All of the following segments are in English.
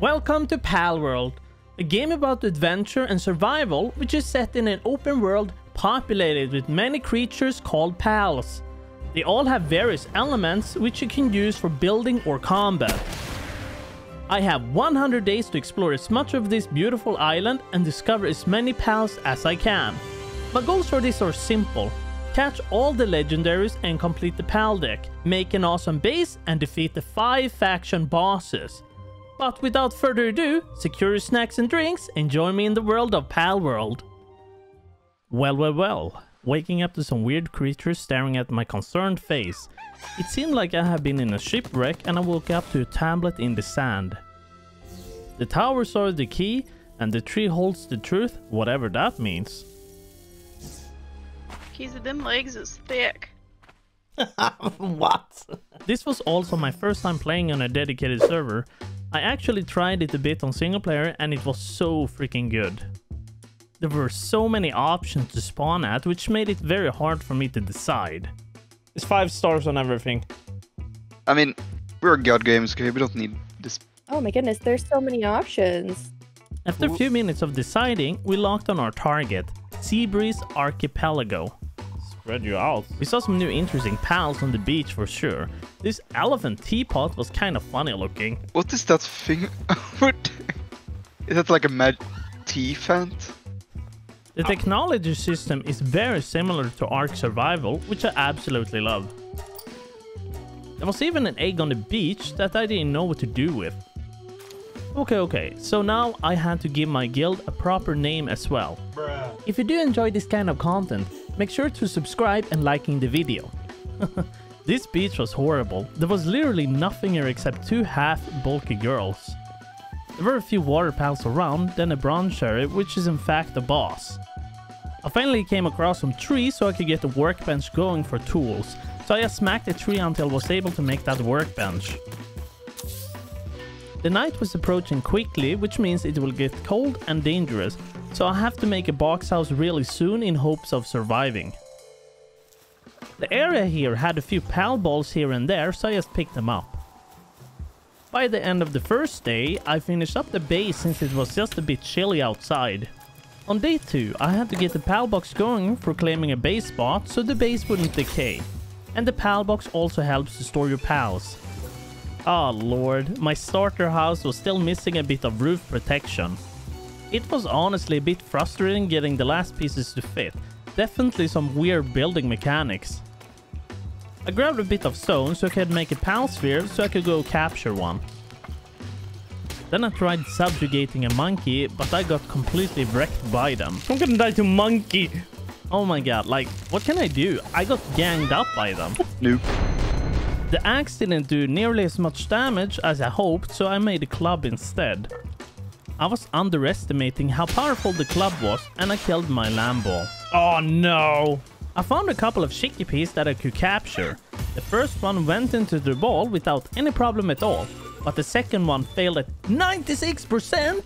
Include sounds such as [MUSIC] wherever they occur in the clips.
Welcome to Palworld, a game about adventure and survival which is set in an open world populated with many creatures called pals. They all have various elements which you can use for building or combat. I have 100 days to explore as much of this beautiful island and discover as many pals as I can. My goals for this are simple. Catch all the legendaries and complete the Paldeck, make an awesome base and defeat the 5 faction bosses. But without further ado, secure your snacks and drinks and join me in the world of Palworld. Well, well, well. Waking up to some weird creatures staring at my concerned face. It seemed like I had been in a shipwreck and I woke up to a tablet in the sand. The towers are the key and the tree holds the truth, whatever that means. Keys of them legs is thick. [LAUGHS] what? This was also my first time playing on a dedicated server. I actually tried it a bit on single player and it was so freaking good. There were so many options to spawn at which made it very hard for me to decide. It's 5 stars on everything. I mean, we're God Games, okay? We don't need this. Oh my goodness, there's so many options. After a few minutes of deciding, we locked on our target, Seabreeze Archipelago. Spread you out. We saw some new interesting pals on the beach for sure. This elephant teapot was kind of funny looking. What is that thing [LAUGHS] over there? Is that like a mad Teafant? The technology system is very similar to Ark Survival, which I absolutely love. There was even an egg on the beach that I didn't know what to do with. Okay, okay, so now I had to give my guild a proper name as well. Bruh. If you do enjoy this kind of content, make sure to subscribe and liking the video. [LAUGHS] this beach was horrible. There was literally nothing here except two half bulky girls. There were a few water pals around, then a bronze sheriff, which is in fact the boss. I finally came across some trees so I could get the workbench going for tools, so I just smacked a tree until I was able to make that workbench. The night was approaching quickly, which means it will get cold and dangerous, so I have to make a box house really soon in hopes of surviving. The area here had a few pal balls here and there, so I just picked them up. By the end of the first day, I finished up the base since it was just a bit chilly outside. On day 2, I had to get the pal box going for claiming a base spot so the base wouldn't decay. And the pal box also helps to store your pals. Oh lord, my starter house was still missing a bit of roof protection. It was honestly a bit frustrating getting the last pieces to fit. Definitely some weird building mechanics. I grabbed a bit of stone so I could make a pal sphere so I could go capture one. Then I tried subjugating a monkey, but I got completely wrecked by them. I'm gonna die to monkey! Oh my god, like, what can I do? I got ganged up by them. Nope. The axe didn't do nearly as much damage as I hoped, so I made a club instead. I was underestimating how powerful the club was, and I killed my Lamball. Oh no! I found a couple of Chikipis that I could capture. The first one went into the ball without any problem at all, but the second one failed at 96%!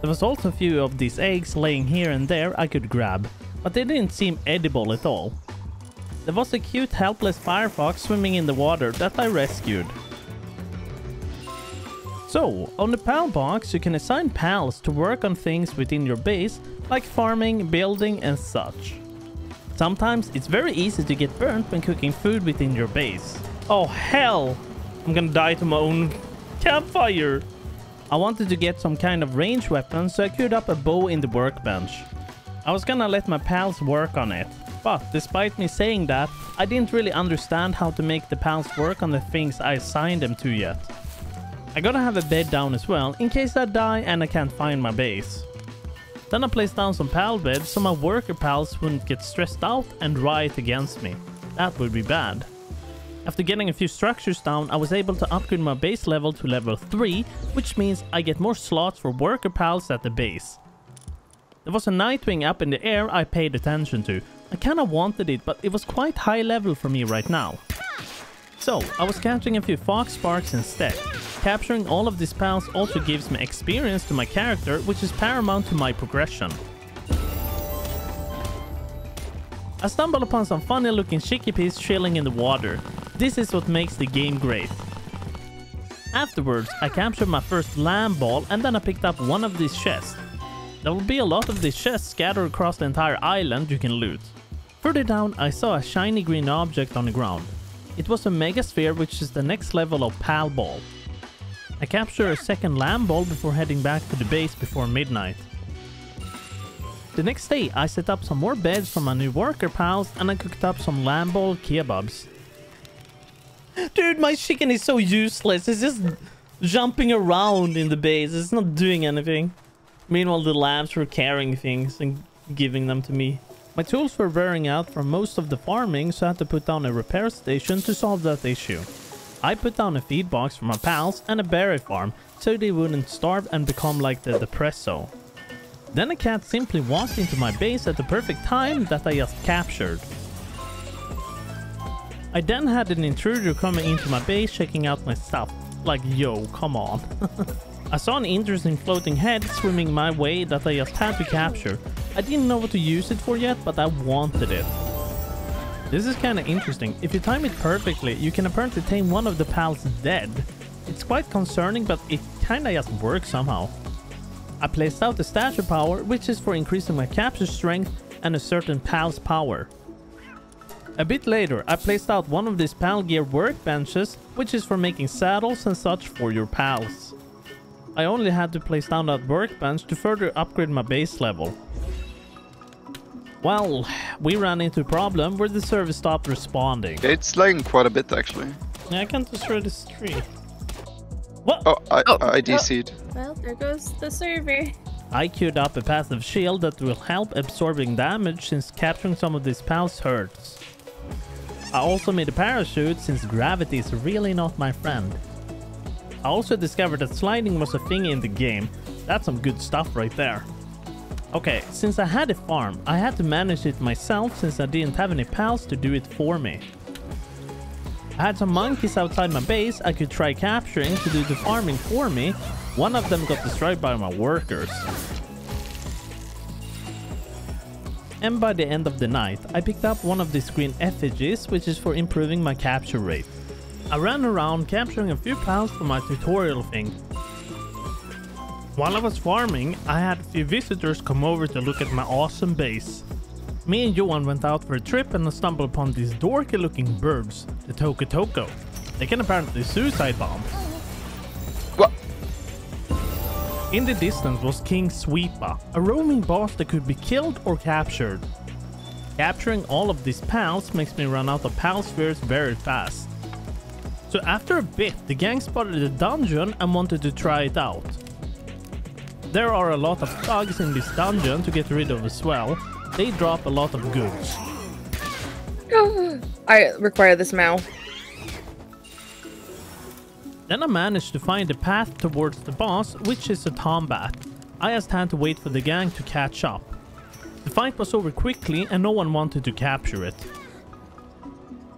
There was also a few of these eggs laying here and there I could grab, but they didn't seem edible at all. There was a cute helpless firefox swimming in the water that I rescued. So, on the pal box you can assign pals to work on things within your base, like farming, building and such. Sometimes it's very easy to get burnt when cooking food within your base. Oh hell! I'm gonna die to my own campfire! I wanted to get some kind of range weapon so I queued up a bow in the workbench. I was gonna let my pals work on it, but despite me saying that, I didn't really understand how to make the pals work on the things I assigned them to yet. I gotta have a bed down as well, in case I die and I can't find my base. Then I placed down some pal beds so my worker pals wouldn't get stressed out and riot against me. That would be bad. After getting a few structures down, I was able to upgrade my base level to level 3, which means I get more slots for worker pals at the base. There was a Nitewing up in the air I paid attention to. I kinda wanted it, but it was quite high level for me right now. So, I was catching a few Foxparks instead. Capturing all of these pals also gives me experience to my character, which is paramount to my progression. I stumbled upon some funny looking Chikipis chilling in the water. This is what makes the game great. Afterwards, I captured my first Lamball and then I picked up one of these chests. There will be a lot of these chests scattered across the entire island you can loot. Further down, I saw a shiny green object on the ground. It was a Megasphere, which is the next level of Pal Ball. I captured a second Lamball before heading back to the base before midnight. The next day, I set up some more beds for my new worker pals and I cooked up some Lamball kebabs. Dude, my chicken is so useless. It's just jumping around in the base. It's not doing anything. Meanwhile, the lambs were carrying things and giving them to me. My tools were wearing out from most of the farming, so I had to put down a repair station to solve that issue. I put down a feed box for my pals and a berry farm, so they wouldn't starve and become like the Depresso. Then a cat simply walked into my base at the perfect time that I just captured. I then had an intruder coming into my base checking out my stuff. Like, yo, come on. [LAUGHS] I saw an interesting floating head swimming my way that I just had to capture. I didn't know what to use it for yet, but I wanted it. This is kinda interesting. If you time it perfectly, you can apparently tame one of the pals dead. It's quite concerning, but it kinda just works somehow. I placed out the statue power, which is for increasing my capture strength and a certain pal's power. A bit later, I placed out one of these pal gear workbenches, which is for making saddles and such for your pals. I only had to place down that workbench to further upgrade my base level. Well, we ran into a problem where the server stopped responding. It's lagging quite a bit actually. I can't destroy this tree. What? Oh, I, Oh. I DC'd. Well, there goes the server. I queued up a passive shield that will help absorbing damage since capturing some of these pals hurts. I also made a parachute since gravity is really not my friend. I also discovered that sliding was a thing in the game. That's some good stuff right there. Okay, since I had a farm, I had to manage it myself since I didn't have any pals to do it for me. I had some monkeys outside my base I could try capturing to do the farming for me. One of them got destroyed by my workers. And by the end of the night, I picked up one of these green effigies, which is for improving my capture rate. I ran around capturing a few pals for my tutorial thing. While I was farming, I had a few visitors come over to look at my awesome base. Me and Johan went out for a trip and I stumbled upon these dorky looking birds, the Tocotoco. They can apparently suicide bomb. What? In the distance was King Sweepa, a roaming boss that could be killed or captured. Capturing all of these pals makes me run out of pal spheres very fast. So after a bit, the gang spotted the dungeon and wanted to try it out. There are a lot of thugs in this dungeon to get rid of as well. They drop a lot of goods. I require this Mao. Then I managed to find a path towards the boss, which is a combat. I just had to wait for the gang to catch up. The fight was over quickly and no one wanted to capture it.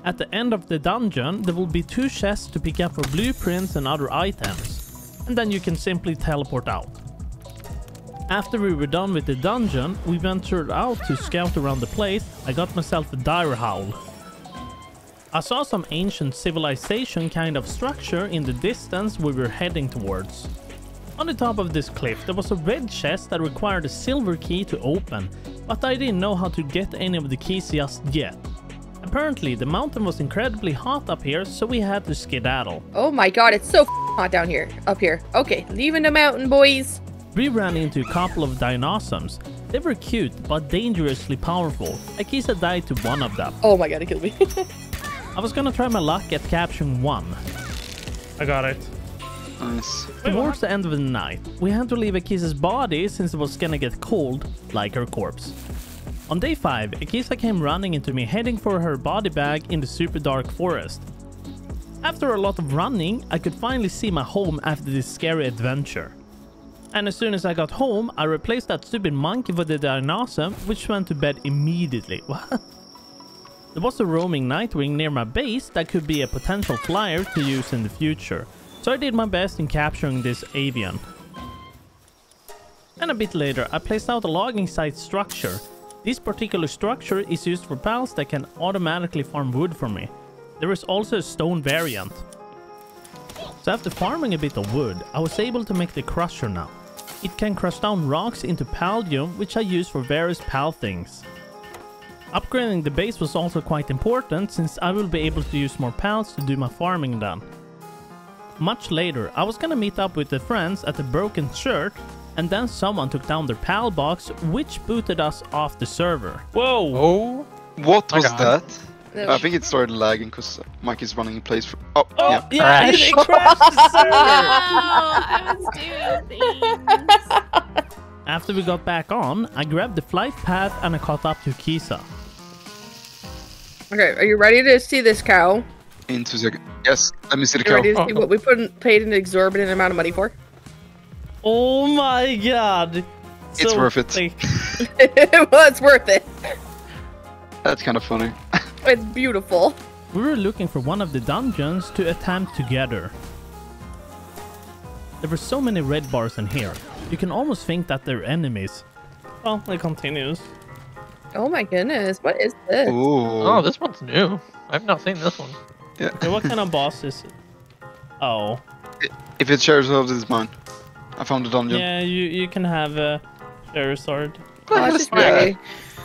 At the end of the dungeon, there will be two chests to pick up for blueprints and other items. And then you can simply teleport out. After we were done with the dungeon, we ventured out to scout around the place. I got myself a Direhowl. I saw some ancient civilization kind of structure in the distance we were heading towards. On the top of this cliff there was a red chest that required a silver key to open, but I didn't know how to get any of the keys just yet. Apparently the mountain was incredibly hot up here, so we had to skedaddle. Oh my god, it's so hot down here. Up here. Okay, leaving the mountain, boys. We ran into a couple of dinosaurs. They were cute, but dangerously powerful. Akiza died to one of them. Oh my god, it killed me. [LAUGHS] I was gonna try my luck at capturing one. I got it. Nice. Towards the end of the night, we had to leave Akiza's body since it was gonna get cold, like her corpse. On day 5, Akiza came running into me heading for her body bag in the super dark forest. After a lot of running, I could finally see my home after this scary adventure. And as soon as I got home, I replaced that stupid monkey with the dinosaur, which went to bed immediately. [LAUGHS] What? There was a roaming Nitewing near my base that could be a potential flyer to use in the future, so I did my best in capturing this avian. And a bit later, I placed out a logging site structure. This particular structure is used for pals that can automatically farm wood for me. There is also a stone variant. So after farming a bit of wood, I was able to make the crusher now. It can crush down rocks into paldium, which I use for various pal things. Upgrading the base was also quite important since I will be able to use more pals to do my farming then. Much later, I was gonna meet up with the friends at the Broken Shirt, and then someone took down their PAL box, which booted us off the server. Whoa! Oh, What was God. that? I think it started lagging because uh, Mike is running in place for. Oh, Oh, yeah. yeah, it, it crashed the server! Oh, I was doing things. After we got back on, I grabbed the flight path and I caught up to Kisa. Okay, are you ready to see this cow? In two seconds. Yes, let me see the You ready to see what we put in, paid an exorbitant amount of money for? Oh my god! It's worth it. thick. [LAUGHS] [LAUGHS] well, it's worth it. That's kind of funny. [LAUGHS] It's beautiful. We were looking for one of the dungeons to attempt together. There were so many red bars in here, you can almost think that they're enemies. Well, it continues. Oh my goodness, what is this? Ooh. oh, this one's new. I've not seen this one. Yeah. Okay, what kind of boss is it? Oh, If it shares of this is mine. I found the dungeon. yeah, you you can have a Charizard. Oh, it's just Yeah.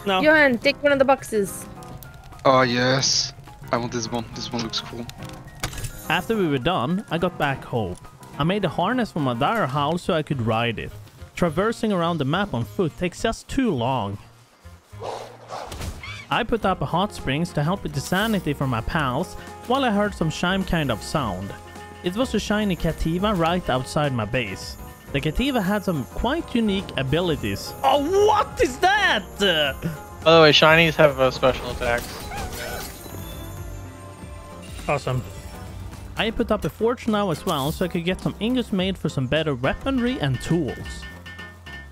No, Johan, take one of the boxes. Oh yes. I want this one. This one looks cool. After we were done, I got back home. I made a harness for my Direhowl so I could ride it. Traversing around the map on foot takes just too long. I put up a hot springs to help with the sanity for my pals, while I heard some shime kind of sound. It was a shiny Cattiva right outside my base. The Cattiva had some quite unique abilities. Oh, what is that? By the way, shinies have uh, special attacks. Awesome. I put up a forge now as well so I could get some ingots made for some better weaponry and tools.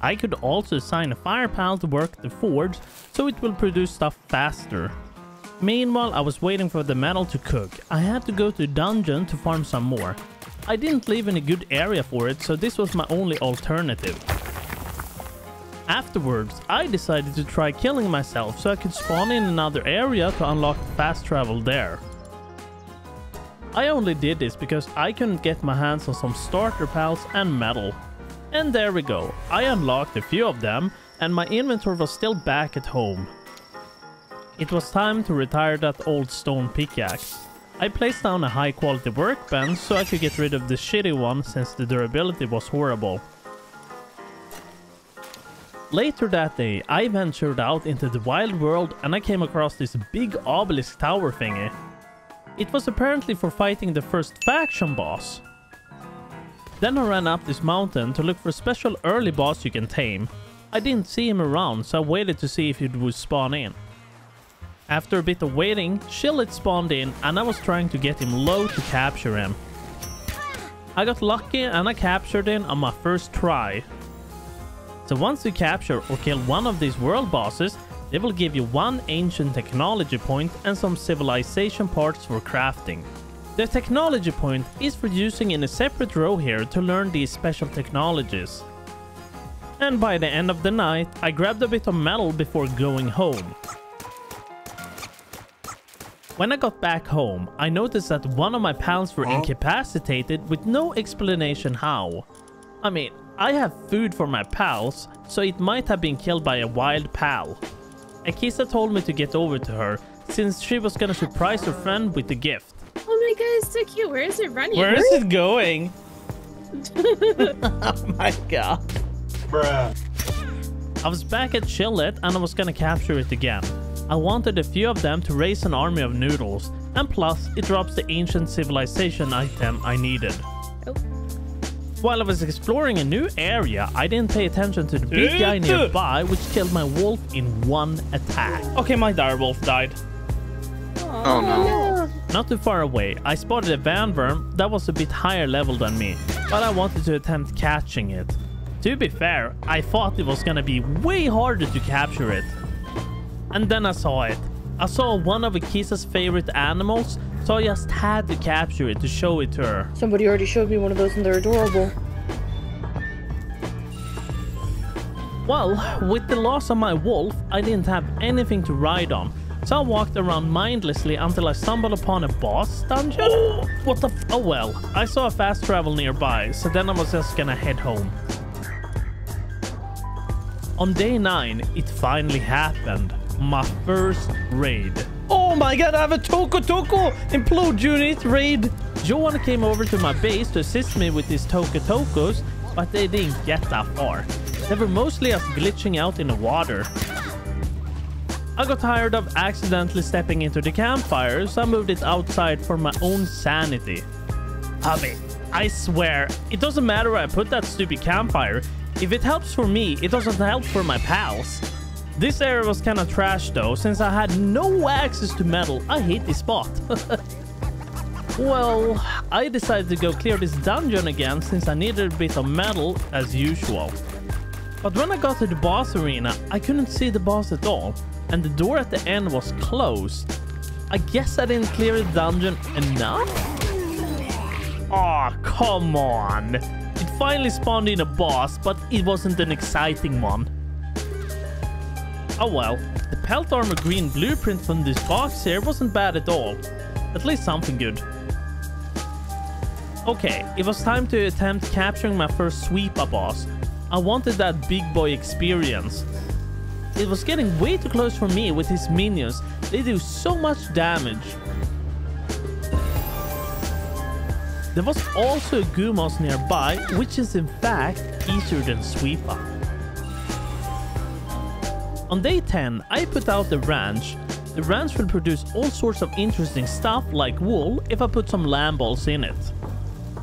I could also assign a fire pal to work the forge so it will produce stuff faster. Meanwhile, I was waiting for the metal to cook. I had to go to a dungeon to farm some more. I didn't leave any good area for it, so this was my only alternative. Afterwards, I decided to try killing myself so I could spawn in another area to unlock fast travel there. I only did this because I couldn't get my hands on some starter pals and metal. And there we go, I unlocked a few of them and my inventory was still back at home. It was time to retire that old stone pickaxe. I placed down a high quality workbench so I could get rid of the shitty one since the durability was horrible. Later that day, I ventured out into the wild world and I came across this big obelisk tower thingy. It was apparently for fighting the first faction boss. Then I ran up this mountain to look for a special early boss you can tame. I didn't see him around, so I waited to see if he would spawn in. After a bit of waiting, Chillet spawned in and I was trying to get him low to capture him. I got lucky and I captured him on my first try. So once you capture or kill one of these world bosses, they will give you one ancient technology point and some civilization parts for crafting. The technology point is for using in a separate row here to learn these special technologies. And by the end of the night, I grabbed a bit of metal before going home. When I got back home, I noticed that one of my pals were incapacitated with no explanation how. I mean, I have food for my pals, so it might have been killed by a wild pal. Akiza told me to get over to her, since she was gonna surprise her friend with the gift. Oh my god, it's so cute. Where is it running? Where is it going? [LAUGHS] [LAUGHS] oh my god. Bruh. I was back at Chillet and I was gonna capture it again. I wanted a few of them to raise an army of noodles, and plus it drops the ancient civilization item I needed. Oh. While I was exploring a new area, I didn't pay attention to the big guy nearby, which killed my wolf in one attack. Okay, my dire wolf died. Oh no. Not too far away, I spotted a Vanwyrm that was a bit higher level than me, but I wanted to attempt catching it. To be fair, I thought it was gonna be way harder to capture it. And then I saw it. I saw one of Akiza's favorite animals, so I just had to capture it to show it to her. Somebody already showed me one of those and they're adorable. Well, with the loss of my wolf, I didn't have anything to ride on, So I walked around mindlessly until I stumbled upon a boss dungeon. [GASPS] What the f- Oh well, I saw a fast travel nearby, so then I was just gonna head home. On day 9, it finally happened. My first raid. Oh my god, I have a Tocotoco Implode unit raid! Johan came over to my base to assist me with these Tocotocos, but they didn't get that far. They were mostly just glitching out in the water. I got tired of accidentally stepping into the campfire, so I moved it outside for my own sanity. Hubby, I swear, it doesn't matter where I put that stupid campfire. If it helps for me, it doesn't help for my pals. This area was kinda trash though, since I had no access to metal. I hate this spot. [LAUGHS] well, I decided to go clear this dungeon again since I needed a bit of metal as usual. But when I got to the boss arena, I couldn't see the boss at all, and the door at the end was closed. I guess I didn't clear the dungeon enough? Aw, come on. It finally spawned in a boss, but it wasn't an exciting one. Oh well, the pelt armor green blueprint from this box here wasn't bad at all. At least something good. Okay, it was time to attempt capturing my first Sweepa boss. I wanted that big boy experience. It was getting way too close for me with his minions. They do so much damage. There was also a Gumoss nearby, which is in fact easier than Sweepa. On day 10, I put out the ranch. The ranch will produce all sorts of interesting stuff like wool if I put some Lamballs in it.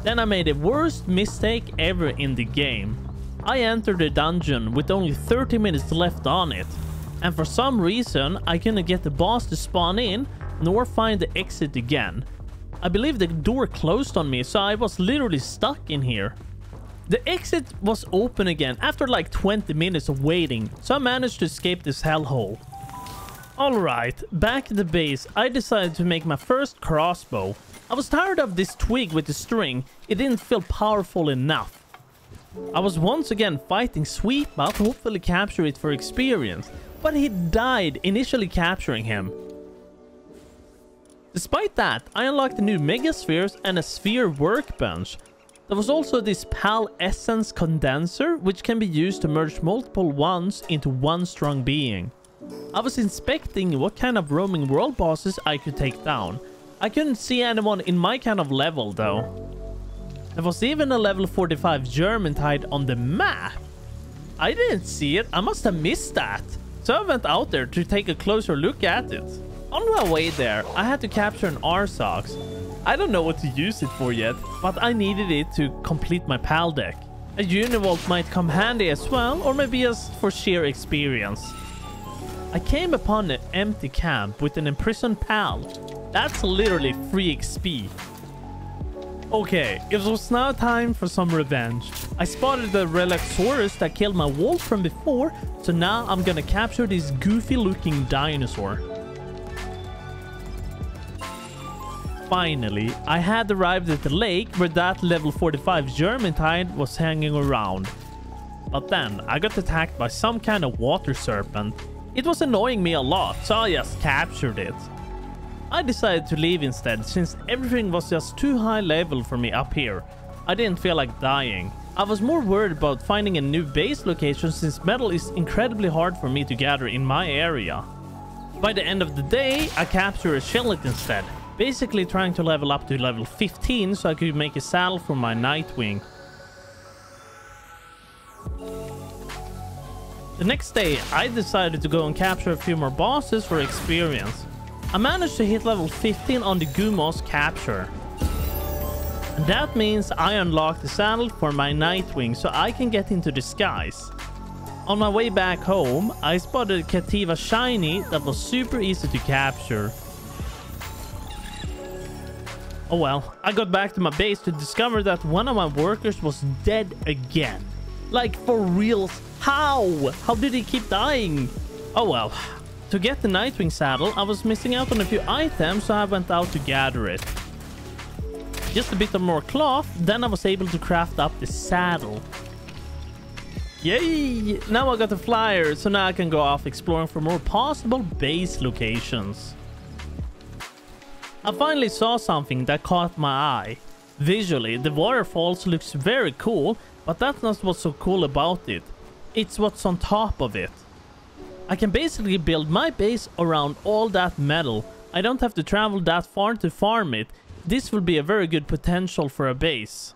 Then I made the worst mistake ever in the game. I entered the dungeon with only 30 minutes left on it. And for some reason, I couldn't get the boss to spawn in, nor find the exit again. I believe the door closed on me, so I was literally stuck in here. The exit was open again after like 20 minutes of waiting, so I managed to escape this hellhole. Alright, back at the base, I decided to make my first crossbow. I was tired of this twig with the string, it didn't feel powerful enough. I was once again fighting Sweetmouth to hopefully capture it for experience, but he died initially capturing him. Despite that, I unlocked the new Megaspheres and a Sphere Workbench. There was also this PAL Essence Condenser, which can be used to merge multiple ones into one strong being. I was inspecting what kind of roaming world bosses I could take down. I couldn't see anyone in my kind of level though. There was even a level 45 Jormuntide on the map. I didn't see it, I must have missed that. So I went out there to take a closer look at it. On my way there, I had to capture an Arsox. I don't know what to use it for yet, but I needed it to complete my Paldeck. A Univolt might come handy as well, or maybe just for sheer experience. I came upon an empty camp with an imprisoned pal. That's literally free XP. Okay, it was now time for some revenge. I spotted the Relaxaurus that killed my wolf from before, so now I'm gonna capture this goofy looking dinosaur. Finally, I had arrived at the lake where that level 45 German Jormuntide was hanging around. But then, I got attacked by some kind of water serpent. It was annoying me a lot, so I just captured it. I decided to leave instead, since everything was just too high level for me up here. I didn't feel like dying. I was more worried about finding a new base location since metal is incredibly hard for me to gather in my area. By the end of the day, I captured a Chillet instead, basically trying to level up to level 15 so I could make a saddle for my Nitewing. The next day, I decided to go and capture a few more bosses for experience. I managed to hit level 15 on the Gumoss capture. And that means I unlocked the saddle for my Nitewing so I can get into the skies. On my way back home, I spotted a Cattiva Shiny that was super easy to capture. Oh well, I got back to my base to discover that one of my workers was dead again. Like for real, how? How did he keep dying? Oh well. To get the Nitewing saddle, I was missing out on a few items, so I went out to gather it. Just a bit of more cloth, then I was able to craft up the saddle. Yay! Now I got the flyer, so now I can go off exploring for more possible base locations. I finally saw something that caught my eye. Visually, the waterfalls looks very cool, but that's not what's so cool about it. It's what's on top of it. I can basically build my base around all that metal. I don't have to travel that far to farm it. This will be a very good potential for a base.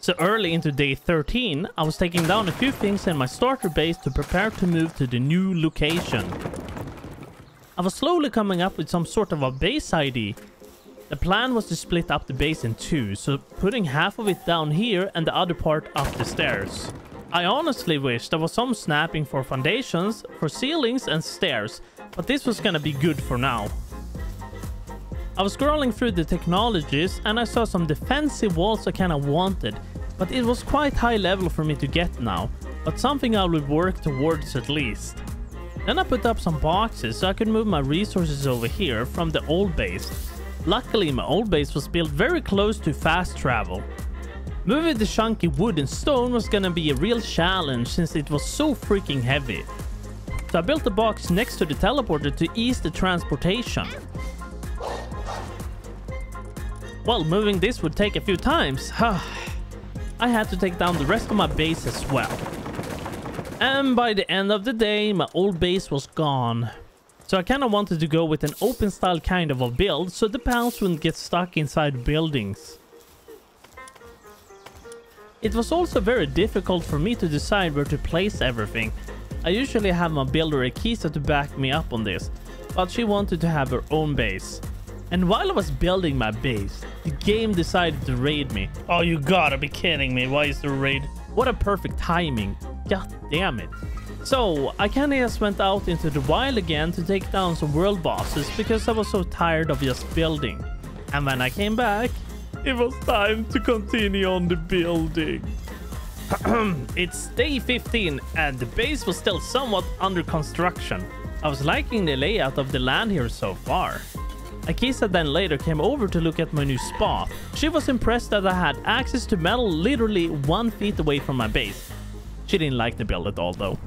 So early into day 13, I was taking down a few things in my starter base to prepare to move to the new location. I was slowly coming up with some sort of a base ID. The plan was to split up the base in two, so putting half of it down here and the other part up the stairs. I honestly wish there was some snapping for foundations, for ceilings and stairs, but this was gonna be good for now. I was scrolling through the technologies and I saw some defensive walls I kinda wanted, but it was quite high level for me to get now, but something I will work towards at least. Then I put up some boxes so I could move my resources over here from the old base. Luckily my old base was built very close to fast travel. Moving the chunky wood and stone was gonna be a real challenge since it was so freaking heavy. So I built a box next to the teleporter to ease the transportation. Well, moving this would take a few times. [SIGHS] I had to take down the rest of my base as well. And by the end of the day, my old base was gone. So I kind of wanted to go with an open style kind of a build so the pals wouldn't get stuck inside buildings. It was also very difficult for me to decide where to place everything. I usually have my builder Akiza to back me up on this, but she wanted to have her own base. And while I was building my base, the game decided to raid me. Oh, you gotta be kidding me. Why is there a raid? What a perfect timing. God damn it. So, I kinda just went out into the wild again to take down some world bosses because I was so tired of just building. And when I came back, it was time to continue on the building. [CLEARS THROAT] it's day 15 and the base was still somewhat under construction. I was liking the layout of the land here so far. Akiza then later came over to look at my new spot. She was impressed that I had access to metal literally one feet away from my base. She didn't like the build at all though.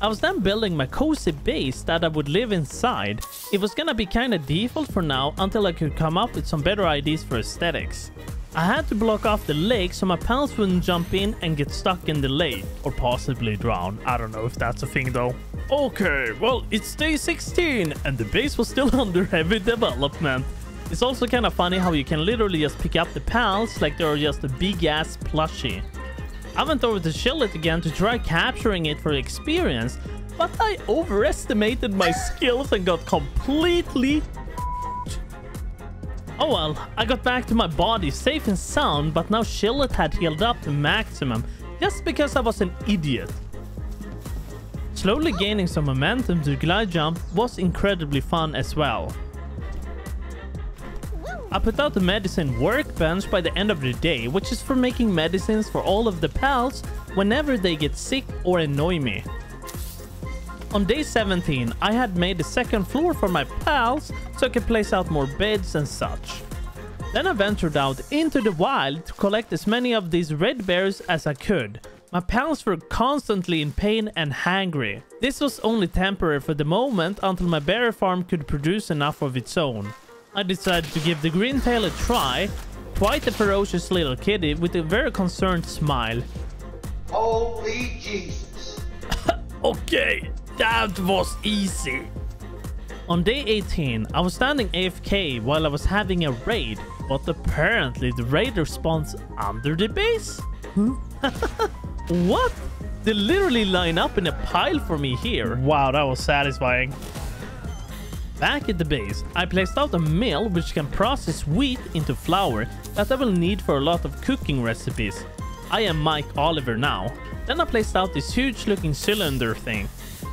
I was then building my cozy base that I would live inside. It was gonna be kinda default for now until I could come up with some better ideas for aesthetics. I had to block off the lake so my pals wouldn't jump in and get stuck in the lake. Or possibly drown. I don't know if that's a thing though. Okay, well, it's day 16 and the base was still [LAUGHS] under heavy development. It's also kind of funny how you can literally just pick up the pals like they're just a big ass plushie. I went over to Chillet again to try capturing it for experience, but I overestimated my skills and got completely [LAUGHS] Oh well, I got back to my body safe and sound, but now Chillet had healed up to maximum, just because I was an idiot. Slowly gaining some momentum to glide jump was incredibly fun as well. I put out the medicine workbench by the end of the day, which is for making medicines for all of the pals whenever they get sick or annoy me. On day 17, I had made the second floor for my pals so I could place out more beds and such. Then I ventured out into the wild to collect as many of these red bears as I could. My pals were constantly in pain and hangry. This was only temporary for the moment until my bear farm could produce enough of its own. I decided to give the Grintale a try, quite a ferocious little kitty with a very concerned smile. Holy Jesus. [LAUGHS] Okay, that was easy. On day 18, I was standing AFK while I was having a raid, but apparently the raid spawns under the base? Huh? [LAUGHS] what? They literally line up in a pile for me here. Wow, that was satisfying. Back at the base, I placed out a mill which can process wheat into flour that I will need for a lot of cooking recipes. I am Mike Oliver now. Then I placed out this huge looking cylinder thing.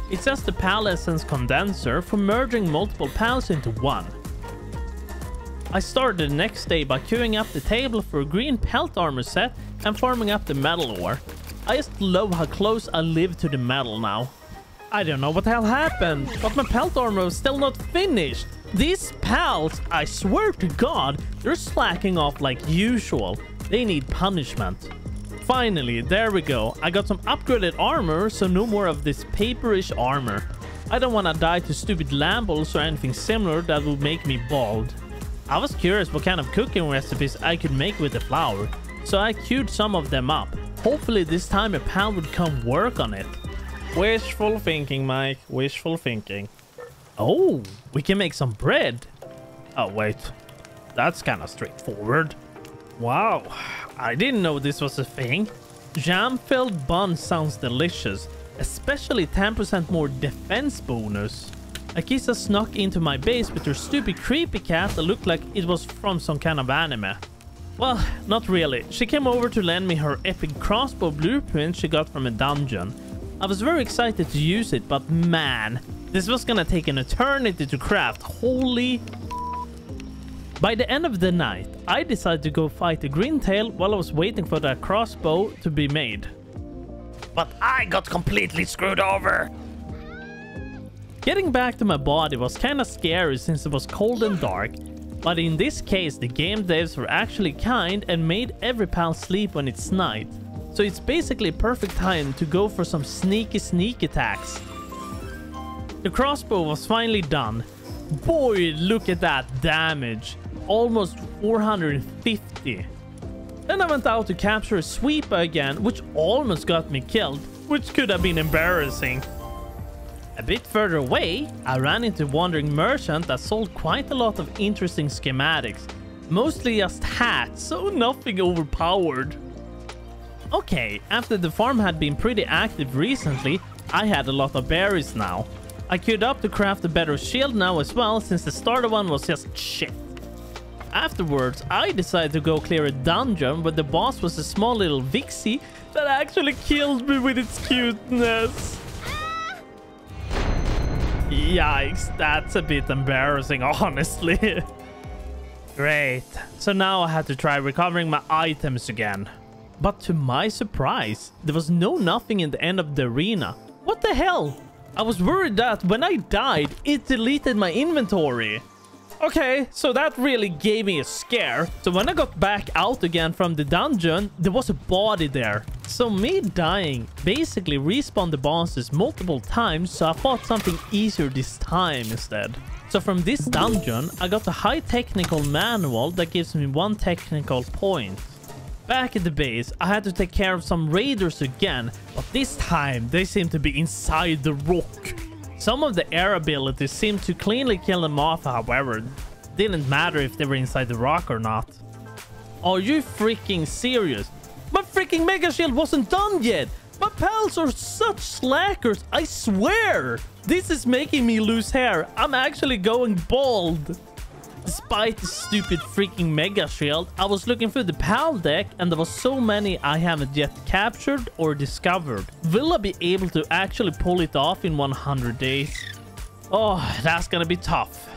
It's just a PAL essence condenser for merging multiple PALs into one. I started the next day by queuing up the table for a green pelt armor set and farming up the metal ore. I just love how close I live to the metal now. I don't know what the hell happened, but my pelt armor is still not finished. These pals, I swear to god, they're slacking off like usual. They need punishment. Finally, there we go. I got some upgraded armor, so no more of this paperish armor. I don't want to die to stupid lambles or anything similar that would make me bald. I was curious what kind of cooking recipes I could make with the flour, so I queued some of them up. Hopefully this time a pal would come work on it. Wishful thinking, Mike. Wishful thinking. Oh, we can make some bread. Oh, wait. That's kind of straightforward. Wow, I didn't know this was a thing. Jam-filled bun sounds delicious, especially 10% more defense bonus. Akiza snuck into my base with her stupid creepy cat that looked like it was from some kind of anime. Well, not really. She came over to lend me her epic crossbow blueprint she got from a dungeon. I was very excited to use it, but man, this was gonna take an eternity to craft. Holy... By the end of the night, I decided to go fight the Grintale while I was waiting for that crossbow to be made. But I got completely screwed over! Getting back to my body was kinda scary since it was cold and dark, but in this case the game devs were actually kind and made every pal sleep when it's night. So it's basically perfect time to go for some sneaky sneak attacks. The crossbow was finally done. Boy, look at that damage. Almost 450. Then I went out to capture a Sweepa again, which almost got me killed, which could have been embarrassing. A bit further away, I ran into a wandering merchant that sold quite a lot of interesting schematics. Mostly just hats, so nothing overpowered. Okay, after the farm had been pretty active recently, I had a lot of berries now. I queued up to craft a better shield now as well, since the starter one was just shit. Afterwards, I decided to go clear a dungeon where the boss was a small little Vixy that actually killed me with its cuteness. Yikes, that's a bit embarrassing, [LAUGHS] honestly. Great. So now I had to try recovering my items again. But to my surprise, there was no nothing in the end of the arena. What the hell? I was worried that when I died, it deleted my inventory. Okay, so that really gave me a scare. So when I got back out again from the dungeon, there was a body there. So me dying basically respawned the bosses multiple times, so I fought something easier this time instead. So from this dungeon, I got a high technical manual that gives me one technical point. Back at the base, I had to take care of some raiders again, but this time they seem to be inside the rock. Some of the air abilities seemed to cleanly kill them off, however. Didn't matter if they were inside the rock or not. Are you freaking serious? My freaking Mega Shield wasn't done yet! My pals are such slackers, I swear! This is making me lose hair. I'm actually going bald. Despite the stupid freaking Mega Shield, I was looking through the Paldeck and there were so many I haven't yet captured or discovered. Will I be able to actually pull it off in 100 days? Oh, that's gonna be tough.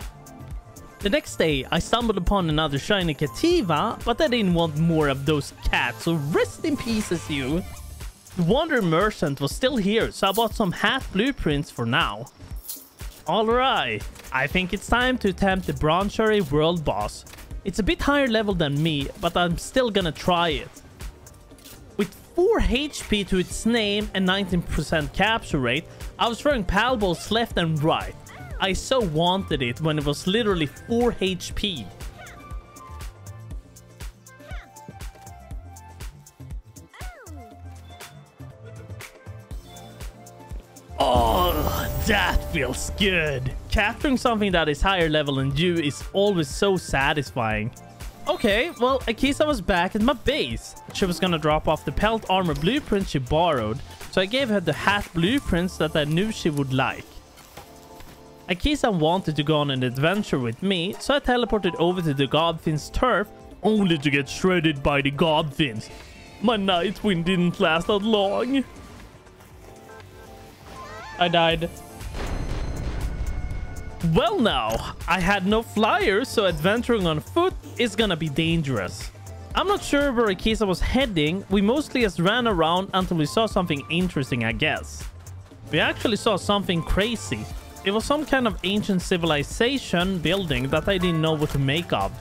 The next day, I stumbled upon another shiny Cattiva, but I didn't want more of those cats, so rest in pieces you. The Wonder Merchant was still here, so I bought some half blueprints for now. Alright, I think it's time to attempt the Bronzery World Boss. It's a bit higher level than me, but I'm still gonna try it. With 4 HP to its name and 19% capture rate, I was throwing pal left and right. I so wanted it when it was literally 4 HP. Oh, that feels good. Capturing something that is higher level than you is always so satisfying. Okay, well, Akiza was back at my base. She was gonna drop off the pelt armor blueprint she borrowed, so I gave her the hat blueprints that I knew she would like. Akiza wanted to go on an adventure with me, so I teleported over to the Gobfin's turf, only to get shredded by the Gobfins. My Nightwind didn't last that long. I died. Well now, I had no flyers, so adventuring on foot is gonna be dangerous. I'm not sure where Akiza was heading, we mostly just ran around until we saw something interesting, I guess. We actually saw something crazy. It was some kind of ancient civilization building that I didn't know what to make of.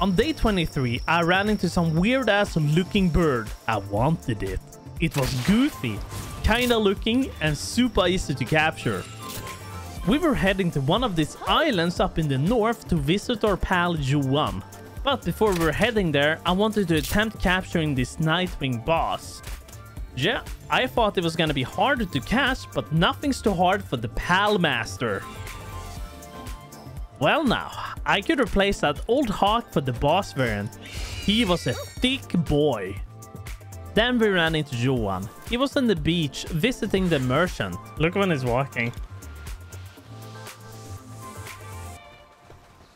On day 23, I ran into some weird ass looking bird. I wanted it. It was goofy, kinda looking, and super easy to capture. We were heading to one of these islands up in the north to visit our pal Johan. But before we were heading there, I wanted to attempt capturing this Nitewing boss. Yeah, I thought it was gonna be harder to catch, but nothing's too hard for the Pal Master. Well now, I could replace that old hawk for the boss variant. He was a thick boy. Then we ran into Johan. He was on the beach visiting the merchant. Look when he's walking.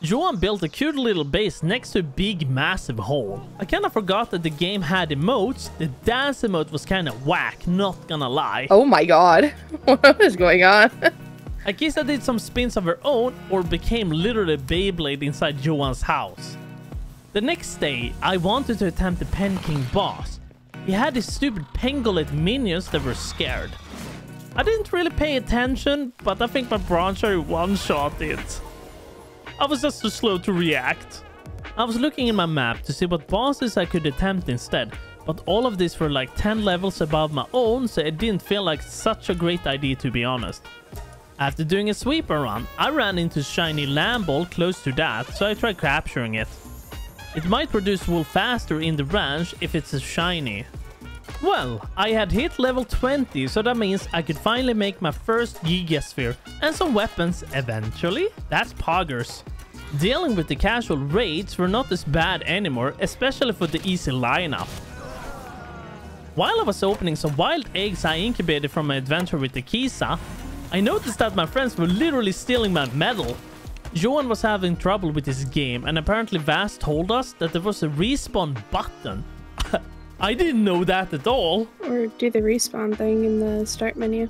Johan built a cute little base next to a big massive hole. I kinda forgot that the game had emotes. The dance emote was kinda whack, not gonna lie. Oh my god. [LAUGHS] What is going on? Akiza did some spins of her own or became literally Beyblade inside Johan's house. The next day, I wanted to attempt the Penking boss. He had these stupid Pangolin minions that were scared. I didn't really pay attention, but I think my Broncherry one-shot it. I was just too slow to react. I was looking in my map to see what bosses I could attempt instead, but all of these were like 10 levels above my own, so it didn't feel like such a great idea to be honest. After doing a Sweepa run, I ran into shiny Lamball close to that, so I tried capturing it. It might produce wool faster in the ranch if it's shiny. Well, I had hit level 20, so that means I could finally make my first Gigasphere and some weapons eventually. That's poggers. Dealing with the casual raids were not as bad anymore, especially for the easy lineup. While I was opening some wild eggs I incubated from my adventure with the Kisa, I noticed that my friends were literally stealing my medal. Johan was having trouble with his game and apparently Vast told us that there was a respawn button. [LAUGHS] I didn't know that at all. Or do the respawn thing in the start menu.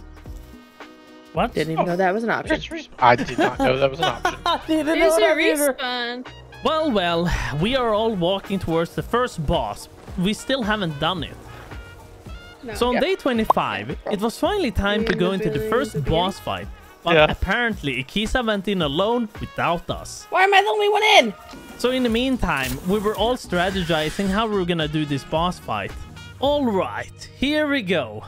What? Didn't even know that was an option. I did not know that was an option. [LAUGHS] I didn't There's a respawn. Well, well, we are all walking towards the first boss. We still haven't done it. No. So on Yeah. day 25, it was finally time to go into the first again? boss fight. But Yeah. apparently, Akiza went in alone without us. Why am I the only one in? So in the meantime, we were all strategizing how we were gonna do this boss fight. Alright, here we go.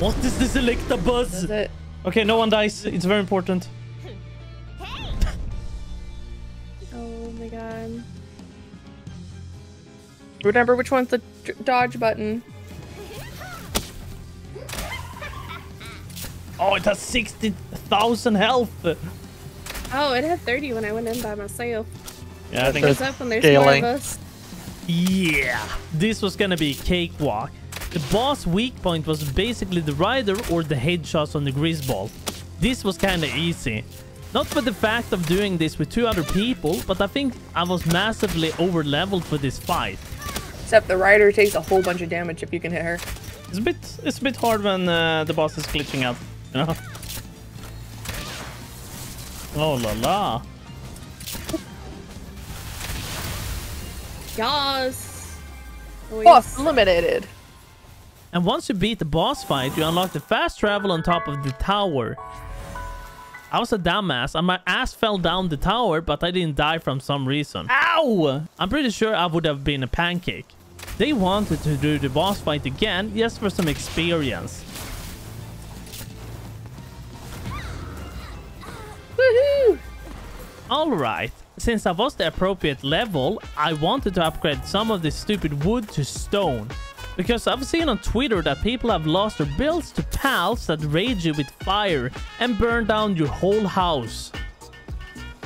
What is this Electabuzz? Is it? Okay, no one dies. It's very important. [LAUGHS] Oh my god. Remember which one's the dodge button? [LAUGHS] Oh, it has 60,000 health. Oh, it had 30 when I went in by myself. Yeah, I think What's That's up when there's scaling. more of us? Yeah, this was gonna be a cakewalk. The boss weak point was basically the rider or the headshots on the grease ball. This was kinda easy. Not for the fact of doing this with two other people, but I think I was massively over leveled for this fight. Except the rider takes a whole bunch of damage if you can hit her. It's a bit, it's a bit hard when uh, the boss is glitching out, you know? [LAUGHS] Oh la la. Yas. Boss eliminated. And once you beat the boss fight, you unlock the fast travel on top of the tower. I was a dumbass and my ass fell down the tower, but I didn't die from some reason. Ow! I'm pretty sure I would have been a pancake. They wanted to do the boss fight again, just for some experience. Woohoo! Alright, since I was the appropriate level, I wanted to upgrade some of this stupid wood to stone. Because I've seen on Twitter that people have lost their builds to pals that rage you with fire and burn down your whole house.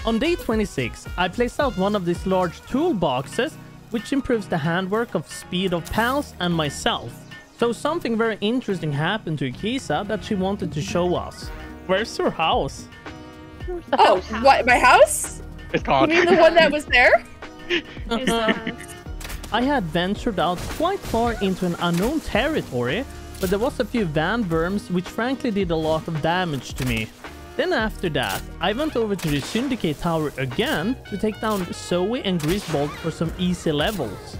On day 26, I placed out one of these large toolboxes, which improves the handwork of speed of pals and myself. So something very interesting happened to Akiza that she wanted to show us. Where's her house? Oh, what? My house? It's You gone. mean the one that was there? [LAUGHS] I had ventured out quite far into an unknown territory, but there was a few Vanwyrms which frankly did a lot of damage to me. Then after that, I went over to the Syndicate Tower again to take down Zoe and Grizzbolt for some easy levels.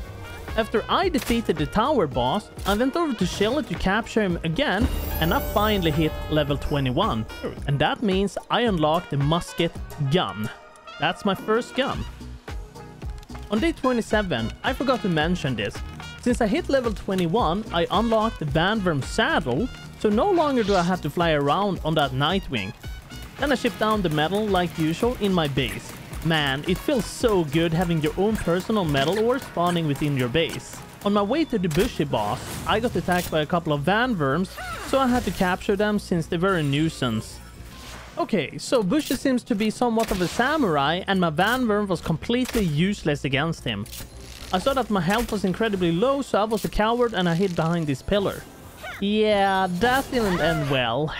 After I defeated the tower boss, I went over to Shelly to capture him again and I finally hit level 21. And that means I unlocked the musket gun. That's my first gun. On day 27, I forgot to mention this. Since I hit level 21, I unlocked the Vanwyrm saddle, so no longer do I have to fly around on that Nitewing. Then I ship down the metal like usual in my base. Man, it feels so good having your own personal metal ore spawning within your base. On my way to the Bushi boss, I got attacked by a couple of Vanwyrms, so I had to capture them since they were a nuisance. Okay, so Bushi seems to be somewhat of a samurai and my Vanwyrm was completely useless against him. I saw that my health was incredibly low, so I was a coward and I hid behind this pillar. Yeah, that didn't end well.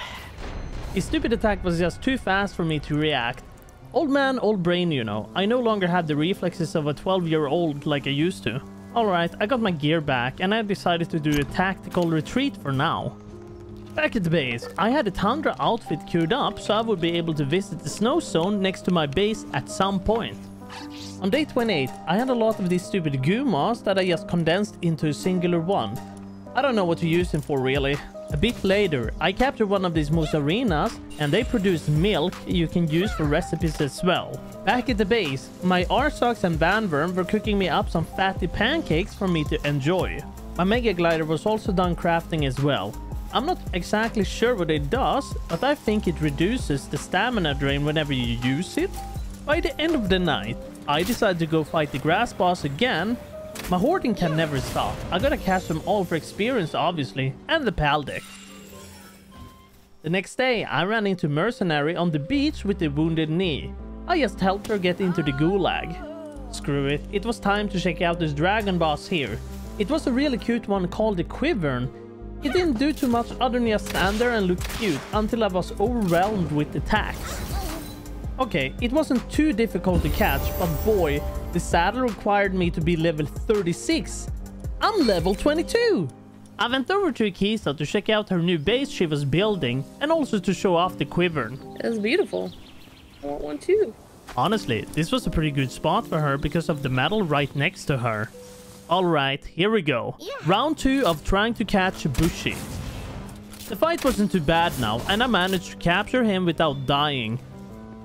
His stupid attack was just too fast for me to react. Old man, old brain, you know. I no longer have the reflexes of a 12-year-old like I used to. Alright, I got my gear back and I decided to do a tactical retreat for now. Back at the base, I had a Tundra outfit queued up so I would be able to visit the snow zone next to my base at some point. On day 28, I had a lot of these stupid Gumoss that I just condensed into a singular one. I don't know what to use them for really. A bit later, I captured one of these Mozzarinas and they produce milk you can use for recipes as well. Back at the base, my Arsox and Vanwyrm were cooking me up some fatty pancakes for me to enjoy. My Mega Glider was also done crafting as well. I'm not exactly sure what it does, but I think it reduces the stamina drain whenever you use it. By the end of the night, I decided to go fight the grass boss again my hoarding can never stop. I gotta catch them all for experience, obviously, and the Paldeck. The next day, I ran into Mercenary on the beach with a wounded knee. I just helped her get into the gulag. Screw it, it was time to check out this dragon boss here. It was a really cute one called the Quivern. It didn't do too much other than just stand there and look cute until I was overwhelmed with attacks. Okay, it wasn't too difficult to catch, but boy, the saddle required me to be level 36. I'm level 22! I went over to Akiza to check out her new base she was building and also to show off the Quivern. That's beautiful. I want one too. Honestly, this was a pretty good spot for her because of the metal right next to her. Alright, here we go. Round 2 of trying to catch Bushi. The fight wasn't too bad now and I managed to capture him without dying.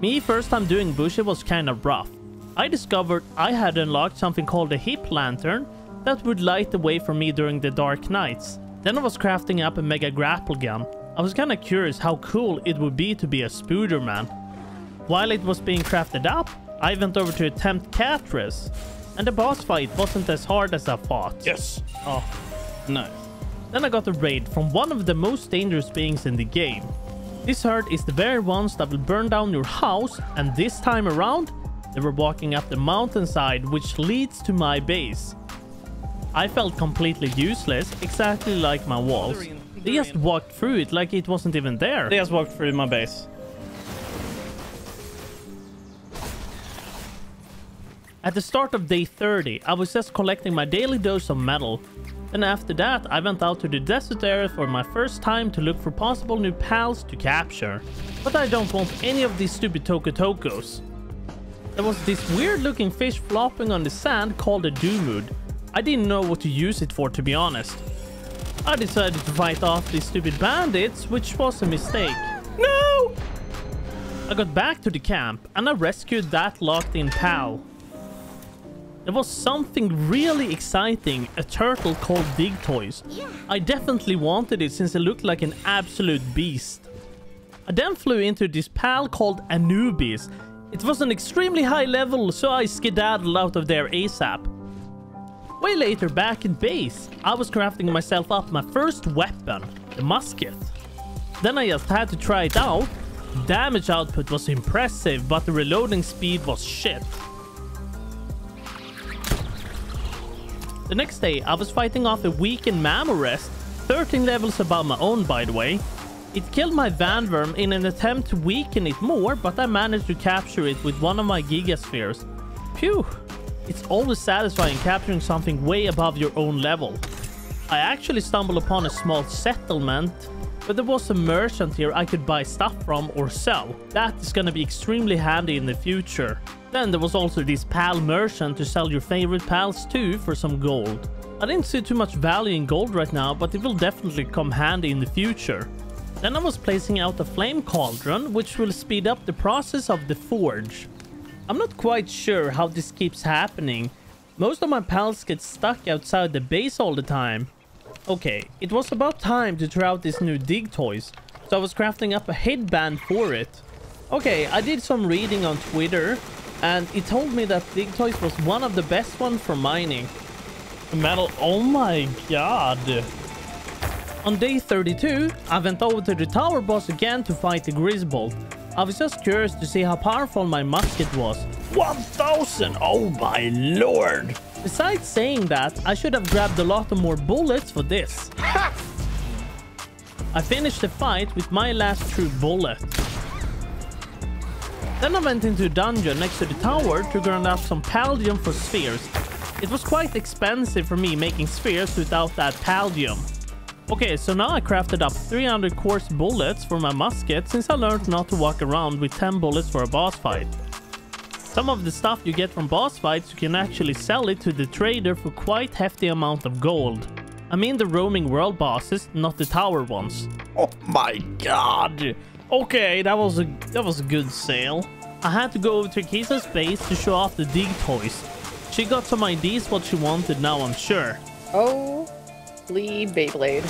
Me first time doing Bushi was kinda rough. I discovered I had unlocked something called a hip lantern that would light the way for me during the dark nights. Then I was crafting up a mega grapple gun. I was kinda curious how cool it would be to be a Spooderman. While it was being crafted up, I went over to attempt Katress, and the boss fight wasn't as hard as I thought. Yes. Oh, nice. Then I got a raid from one of the most dangerous beings in the game. This herd is the very ones that will burn down your house, and this time around, they were walking up the mountainside which leads to my base. I felt completely useless, exactly like my walls. They just walked through it like it wasn't even there. They just walked through my base. At the start of day 30, I was just collecting my daily dose of metal. Then after that, I went out to the desert area for my first time to look for possible new pals to capture. But I don't want any of these stupid Tocotocos. There was this weird looking fish flopping on the sand called a Dumud. I didn't know what to use it for to be honest. I decided to fight off these stupid bandits, which was a mistake. No! I got back to the camp and I rescued that locked in pal. There was something really exciting, a turtle called Digtoise. I definitely wanted it since it looked like an absolute beast. I then flew into this pal called Anubis. It was an extremely high level, so I skedaddled out of there ASAP. Way later, back in base, I was crafting myself up my first weapon, the musket. Then I just had to try it out. Damage output was impressive, but the reloading speed was shit. The next day, I was fighting off a weakened Mammorest, 13 levels above my own by the way. It killed my Vanwyrm in an attempt to weaken it more, but I managed to capture it with one of my Gigaspheres. Phew! It's always satisfying capturing something way above your own level. I actually stumbled upon a small settlement but there was a merchant here I could buy stuff from or sell. That is gonna be extremely handy in the future. Then there was also this pal merchant to sell your favorite pals to for some gold. I didn't see too much value in gold right now, but it will definitely come handy in the future. Then I was placing out a flame cauldron, which will speed up the process of the forge. I'm not quite sure how this keeps happening. Most of my pals get stuck outside the base all the time. Okay, it was about time to try out these new Digtoise, so I was crafting up a headband for it. Okay, I did some reading on Twitter, and he told me that Digtoise was one of the best ones for mining. Metal, oh my god. On day 32, I went over to the tower boss again to fight the Grizzbolt. I was just curious to see how powerful my musket was. 1000! Oh my lord! Besides saying that, I should have grabbed a lot of more bullets for this. I finished the fight with my last true bullet. Then I went into a dungeon next to the tower to grind up some paldium for spheres. It was quite expensive for me making spheres without that paldium. Okay, so now I crafted up 300 coarse bullets for my musket since I learned not to walk around with 10 bullets for a boss fight. Some of the stuff you get from boss fights you can actually sell it to the trader for quite hefty amount of gold. I mean the roaming world bosses, not the tower ones. Oh my god! Okay, that was a that was a good sale. I had to go over to Kisa's base to show off the dig toys. She got some ideas what she wanted now I'm sure. Holy Beyblade.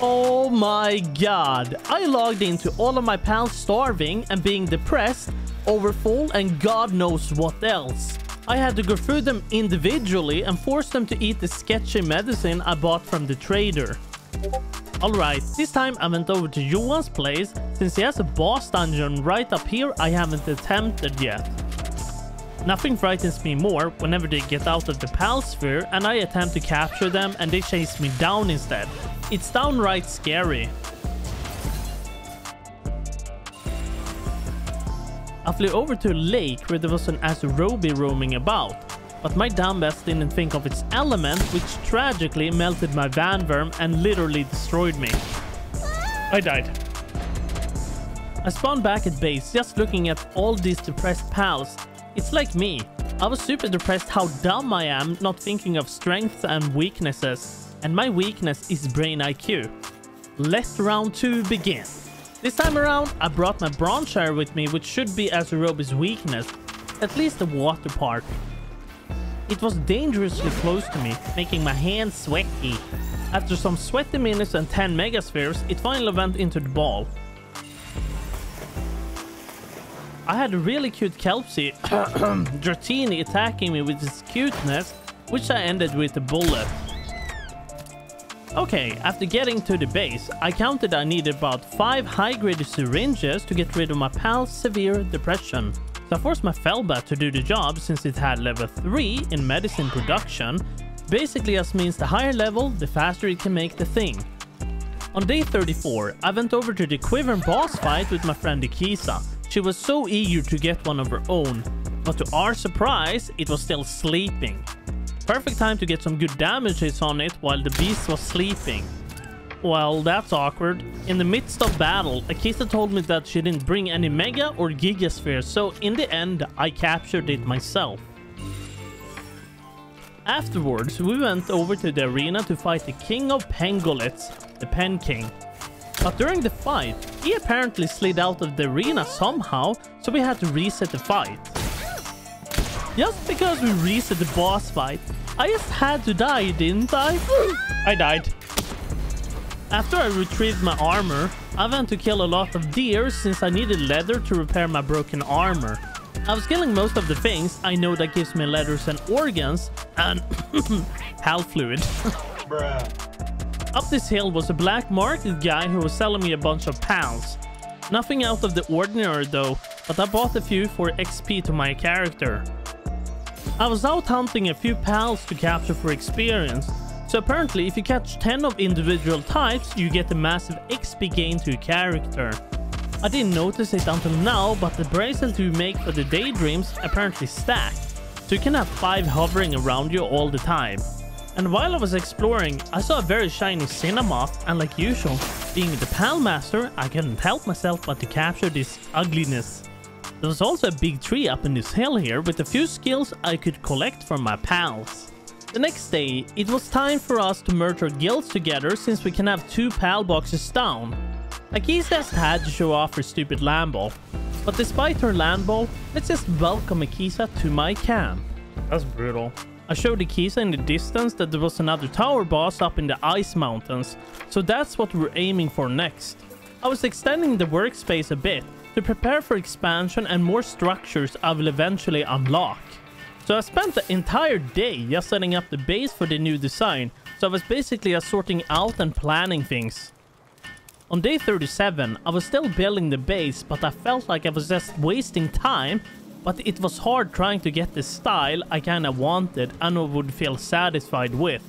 Oh my god. I logged into all of my pals starving and being depressed, overfull and god knows what else. I had to go through them individually and force them to eat the sketchy medicine I bought from the trader. Alright, this time I went over to Johan's place since he has a boss dungeon right up here I haven't attempted yet. Nothing frightens me more whenever they get out of the pal sphere and I attempt to capture them and they chase me down instead. It's downright scary. I flew over to a lake where there was an Azurobe roaming about, but my dumbass didn't think of its element which tragically melted my Vanwyrm and literally destroyed me. I died. I spawned back at base just looking at all these depressed pals. It's like me. I was super depressed how dumb I am not thinking of strengths and weaknesses. And my weakness is brain IQ. Let round 2 begin. This time around, I brought my Broncherry with me which should be Azurobe's weakness. At least the water part. It was dangerously close to me, making my hands sweaty. After some sweaty minutes and 10 megaspheres, it finally went into the ball. I had a really cute Kelpsea, [COUGHS] Dratini, attacking me with his cuteness, which I ended with a bullet. Okay, after getting to the base, I counted I needed about 5 high-grade syringes to get rid of my pal's severe depression. I forced my Felbat to do the job since it had level 3 in medicine production. Basically just means the higher level, the faster it can make the thing. On day 34, I went over to the Quivern boss fight with my friend Akiza. She was so eager to get one of her own, but to our surprise, it was still sleeping. Perfect time to get some good damages on it while the beast was sleeping. Well, that's awkward. In the midst of battle, Akiza told me that she didn't bring any Mega or Giga Spheres, so in the end, I captured it myself. Afterwards, we went over to the arena to fight the King of Pengullets, the Penking. But during the fight, he apparently slid out of the arena somehow, so we had to reset the fight. Just because we reset the boss fight, I just had to die, didn't I? I died. After I retrieved my armor, I went to kill a lot of deer since I needed leather to repair my broken armor. I was killing most of the things I know that gives me leathers and organs, and [COUGHS] health fluid. [LAUGHS] Up this hill was a black market guy who was selling me a bunch of pounds. Nothing out of the ordinary though, but I bought a few for XP to my character. I was out hunting a few pals to capture for experience, so apparently if you catch 10 of individual types, you get a massive XP gain to your character. I didn't notice it until now, but the bracelet you make for the Daedreams apparently stack, so you can have 5 hovering around you all the time. And while I was exploring, I saw a very shiny Cinnamoth, and like usual, Being the pal master, I couldn't help myself but to capture this ugliness. There was also a big tree up in this hill here with a few skills I could collect from my pals. The next day, it was time for us to merge our guilds together since we can have two pal boxes down. Akiza has had to show off her stupid Lambo, but despite her ball, let's just welcome Akiza to my camp. That's brutal. I showed Akiza in the distance that there was another tower boss up in the ice mountains, so that's what we're aiming for next. I was extending the workspace a bit to prepare for expansion and more structures I will eventually unlock. So I spent the entire day just setting up the base for the new design, so I was basically just sorting out and planning things. On day 37, I was still building the base, but I felt like I was just wasting time but it was hard trying to get the style I kinda wanted and would feel satisfied with.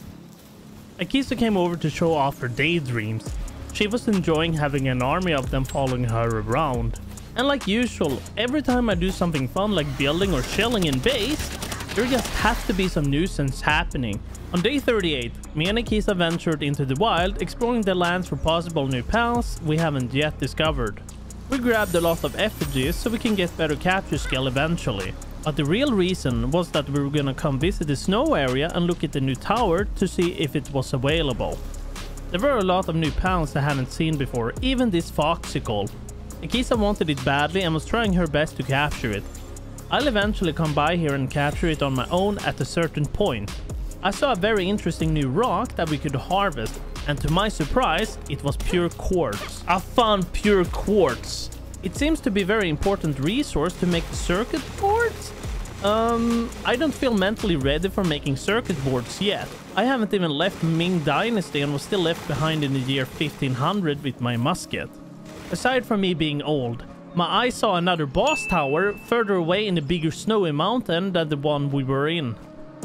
Akiza came over to show off her Daedreams. She was enjoying having an army of them following her around. And like usual, every time I do something fun like building or chilling in base, there just has to be some nuisance happening. On day 38, me and Akiza ventured into the wild, exploring the lands for possible new pals we haven't yet discovered. We grabbed a lot of effigies so we can get better capture skill eventually. But the real reason was that we were gonna come visit the snow area and look at the new tower to see if it was available. There were a lot of new pounds I haven't seen before, even this Foxcicle. Akiza wanted it badly and was trying her best to capture it. I'll eventually come by here and capture it on my own at a certain point. I saw a very interesting new rock that we could harvest and to my surprise, it was pure quartz. I found pure quartz. It seems to be a very important resource to make circuit boards. Um, I don't feel mentally ready for making circuit boards yet. I haven't even left Ming Dynasty and was still left behind in the year 1500 with my musket. Aside from me being old, my eye saw another boss tower further away in a bigger snowy mountain than the one we were in.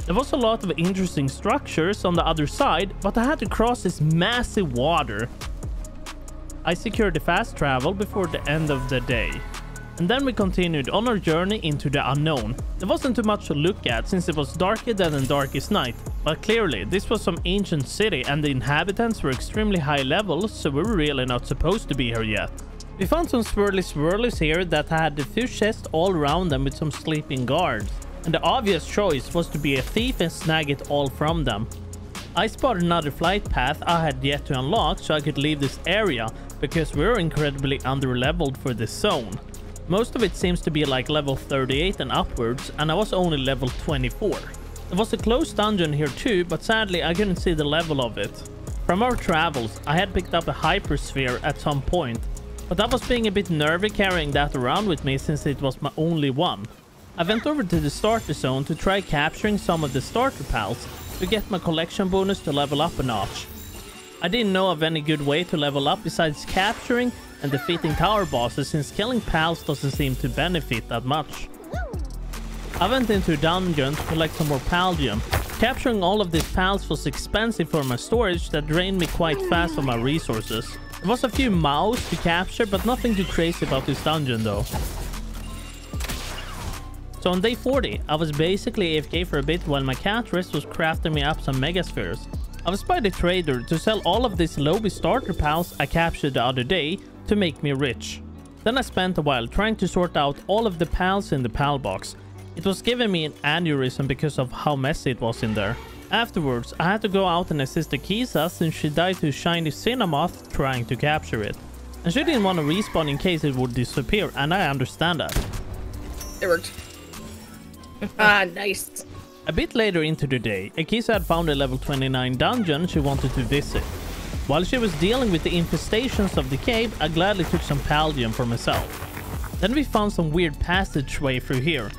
There was a lot of interesting structures on the other side, but I had to cross this massive water. I secured the fast travel before the end of the day. And then we continued on our journey into the unknown. There wasn't too much to look at since it was darker than the darkest night, but clearly this was some ancient city and the inhabitants were extremely high level, so we were really not supposed to be here yet. We found some swirly swirlies here that had a few chests all around them with some sleeping guards and the obvious choice was to be a thief and snag it all from them. I spotted another flight path I had yet to unlock so I could leave this area because we're incredibly under-leveled for this zone. Most of it seems to be like level 38 and upwards and I was only level 24. There was a closed dungeon here too, but sadly I couldn't see the level of it. From our travels, I had picked up a hypersphere at some point, but I was being a bit nervy carrying that around with me since it was my only one. I went over to the starter zone to try capturing some of the starter pals to get my collection bonus to level up a notch. I didn't know of any good way to level up besides capturing and defeating tower bosses since killing pals doesn't seem to benefit that much. I went into a dungeon to collect some more paldium. Capturing all of these pals was expensive for my storage that drained me quite fast of my resources. There was a few mouse to capture but nothing too crazy about this dungeon though. So on day 40, I was basically AFK for a bit while my cat was crafting me up some megaspheres. I was by the trader to sell all of these lobby starter pals I captured the other day to make me rich. Then I spent a while trying to sort out all of the pals in the pal box. It was giving me an aneurysm because of how messy it was in there. Afterwards, I had to go out and assist Akiza since she died to a shiny Cinnamoth trying to capture it. And she didn't want to respawn in case it would disappear, and I understand that. It worked [LAUGHS] ah, nice. A bit later into the day, Akiza had found a level 29 dungeon she wanted to visit. While she was dealing with the infestations of the cave, I gladly took some paldium for myself. Then we found some weird passageway through here.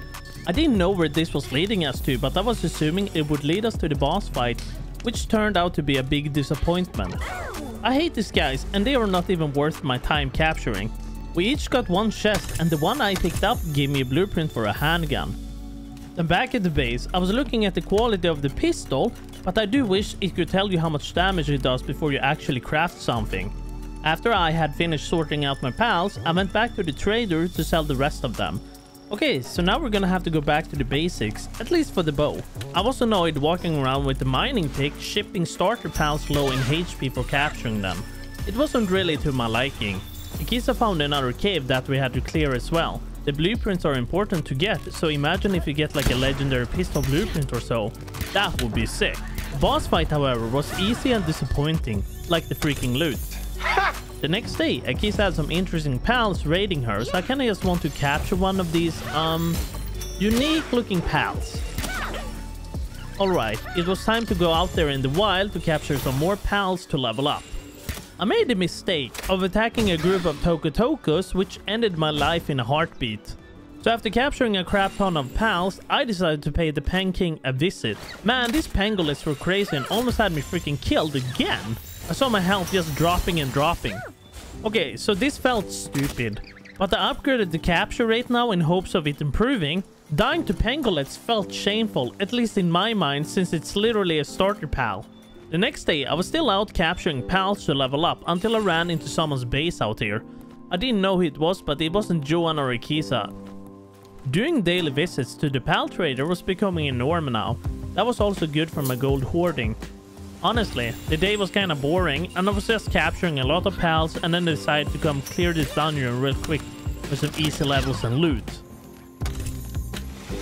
I didn't know where this was leading us to, but I was assuming it would lead us to the boss fight, which turned out to be a big disappointment. I hate these guys, and they are not even worth my time capturing. We each got one chest, and the one I picked up gave me a blueprint for a handgun. Then back at the base, I was looking at the quality of the pistol, but I do wish it could tell you how much damage it does before you actually craft something. After I had finished sorting out my pals, I went back to the trader to sell the rest of them. Okay, so now we're gonna have to go back to the basics, at least for the bow. I was annoyed walking around with the mining pick, shipping starter pals low in HP for capturing them. It wasn't really to my liking. Akiza found another cave that we had to clear as well. The blueprints are important to get, so imagine if you get like a legendary pistol blueprint or so. That would be sick. Boss fight, however, was easy and disappointing, like the freaking loot. The next day, Akiza had some interesting pals raiding her, so I kinda just want to capture one of these, um, unique looking pals. Alright, it was time to go out there in the wild to capture some more pals to level up. I made the mistake of attacking a group of Tocotocos, which ended my life in a heartbeat. So after capturing a crap ton of pals, I decided to pay the Penking a visit. Man, these Pengullets were crazy and almost had me freaking killed again. I saw my health just dropping and dropping. Okay, so this felt stupid. But I upgraded the capture rate now in hopes of it improving. Dying to Pengullets felt shameful, at least in my mind, since it's literally a starter pal. The next day, I was still out capturing pals to level up until I ran into someone's base out here. I didn't know who it was, but it wasn't Johan or Akiza. Doing daily visits to the pal trader was becoming a norm now. That was also good for my gold hoarding. Honestly, the day was kinda boring and I was just capturing a lot of pals and then decided to come clear this dungeon real quick with some easy levels and loot.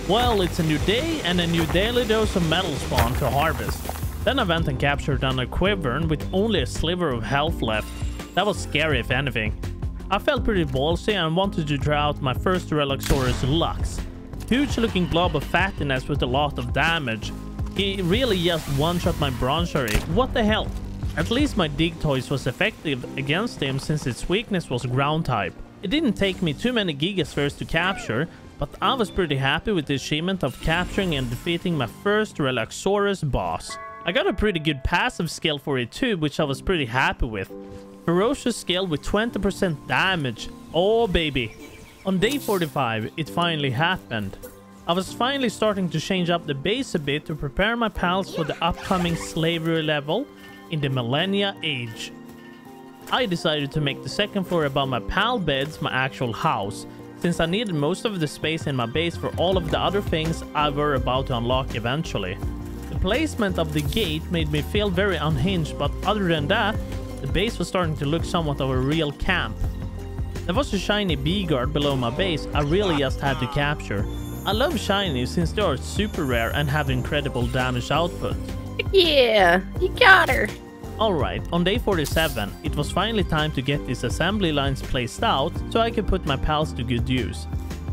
Well, it's a new day and a new daily dose of metal spawn to harvest. Then I went and captured another Quivern with only a sliver of health left. That was scary if anything. I felt pretty ballsy and wanted to try out my first Relaxaurus Lux. Huge looking blob of fattiness with a lot of damage. He really just one-shot my Broncherry. What the hell? At least my Digtoise was effective against him since its weakness was ground type. It didn't take me too many Gigaspheres to capture, but I was pretty happy with the achievement of capturing and defeating my first Relaxaurus boss. I got a pretty good passive skill for it too, which I was pretty happy with. Ferocious skill with 20% damage. Oh baby. On day 45, it finally happened. I was finally starting to change up the base a bit to prepare my pals for the upcoming slavery level in the Millennia Age. I decided to make the second floor above my pal beds my actual house, since I needed most of the space in my base for all of the other things I were about to unlock eventually. The placement of the gate made me feel very unhinged, but other than that, the base was starting to look somewhat of a real camp. There was a shiny Beegarde below my base I really just had to capture. I love shinies since they are super rare and have incredible damage output. [LAUGHS] Yeah, you got her. Alright, on day 47, it was finally time to get these assembly lines placed out so I could put my pals to good use.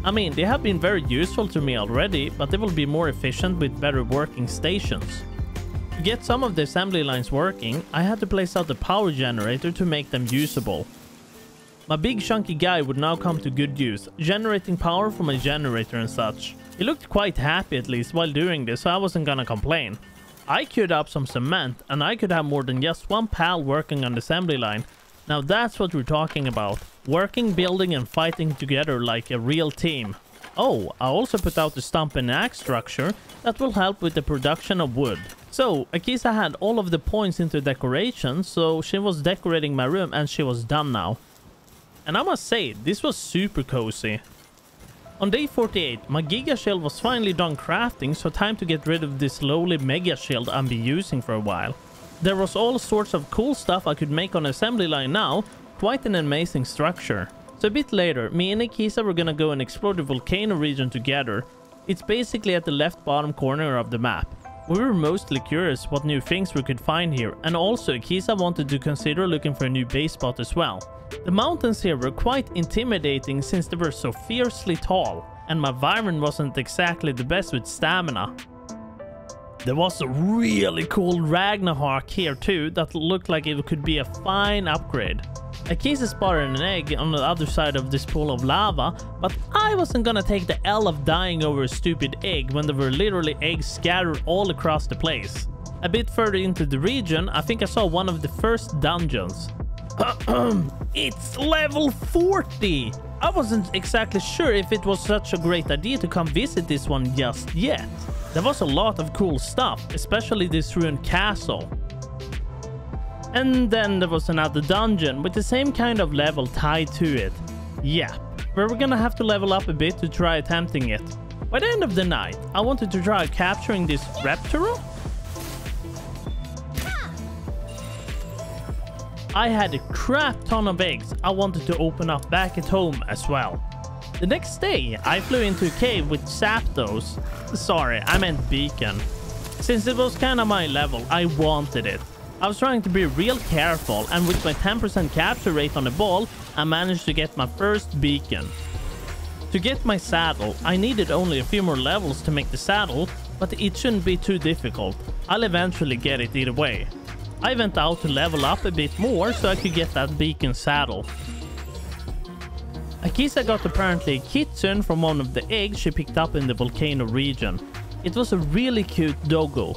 I mean, they have been very useful to me already, but they will be more efficient with better working stations. To get some of the assembly lines working, I had to place out the power generator to make them usable. My big chunky guy would now come to good use, generating power from a generator and such. He looked quite happy at least while doing this, so I wasn't gonna complain. I queued up some cement, and I could have more than just one pal working on the assembly line. Now that's what we're talking about. Working, building and fighting together like a real team. Oh, I also put out the stump and axe structure that will help with the production of wood. So, Akiza had all of the points into decoration, so she was decorating my room and she was done now. And I must say, this was super cozy. On day 48, my Giga Shield was finally done crafting, so time to get rid of this lowly Mega Shield I've been using for a while. There was all sorts of cool stuff I could make on assembly line now, quite an amazing structure. So a bit later, me and Akiza were gonna go and explore the volcano region together. It's basically at the left bottom corner of the map. We were mostly curious what new things we could find here, and also Akiza wanted to consider looking for a new base spot as well. The mountains here were quite intimidating since they were so fiercely tall, and my Wyvern wasn't exactly the best with stamina. There was a really cool Ragnahawk here too that looked like it could be a fine upgrade. Akiza spotted an egg on the other side of this pool of lava, but I wasn't gonna take the L of dying over a stupid egg when there were literally eggs scattered all across the place. A bit further into the region, I think I saw one of the first dungeons. [CLEARS THROAT] it's level 40! I wasn't exactly sure if it was such a great idea to come visit this one just yet. There was a lot of cool stuff, especially this ruined castle. And then there was another dungeon with the same kind of level tied to it. Yeah, where we're gonna have to level up a bit to try attempting it. By the end of the night, I wanted to try capturing this Raptoro. I had a crap ton of eggs I wanted to open up back at home as well. The next day, I flew into a cave with Zapdos. Sorry, I meant Beakon. Since it was kind of my level, I wanted it. I was trying to be real careful, and with my 10% capture rate on the ball, I managed to get my first Beakon. To get my saddle, I needed only a few more levels to make the saddle, but it shouldn't be too difficult. I'll eventually get it either way. I went out to level up a bit more so I could get that Beakon saddle. Akiza got apparently a kitten from one of the eggs she picked up in the volcano region. It was a really cute doggo.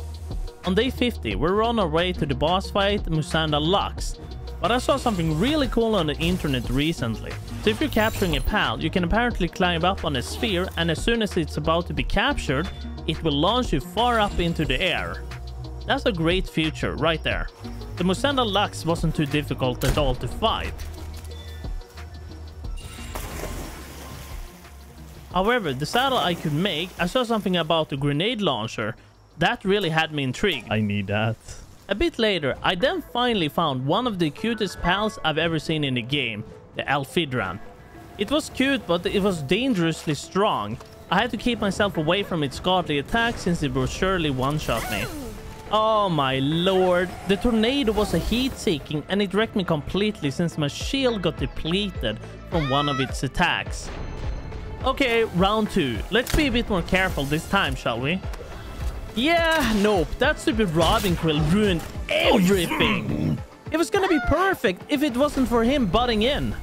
On day 50, we were on our way to the boss fight Mossanda Lux, but I saw something really cool on the internet recently. So if you're capturing a pal, you can apparently climb up on a sphere and as soon as it's about to be captured, it will launch you far up into the air. That's a great feature right there. The Mossanda Lux wasn't too difficult at all to fight. However, the saddle I could make, I saw something about the grenade launcher. That really had me intrigued. I need that. A bit later, I then finally found one of the cutest pals I've ever seen in the game, the Elphidran. It was cute, but it was dangerously strong. I had to keep myself away from its godly attack since it would surely one-shot me. Oh my lord, the tornado was a heat-seeking and it wrecked me completely since my shield got depleted from one of its attacks. Okay, round two. Let's be a bit more careful this time, shall we? Yeah, nope. That stupid Robinquill ruined everything. It was gonna be perfect if it wasn't for him butting in.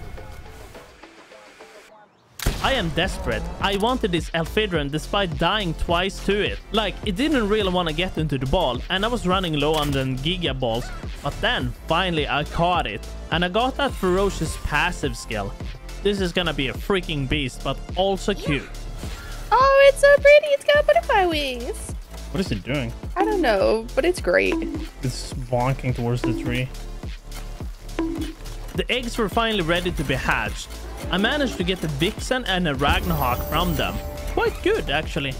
I am desperate. I wanted this Elphidran despite dying twice to it. Like, it didn't really want to get into the ball, and I was running low on the Giga balls. But then, finally, I caught it. And I got that ferocious passive skill. This is gonna be a freaking beast, but also cute. Oh, it's so pretty. It's got butterfly wings. What is it doing? I don't know, but it's great. It's bonking towards the tree. The eggs were finally ready to be hatched. I managed to get a Wixen and a Ragnahawk from them. Quite good, actually.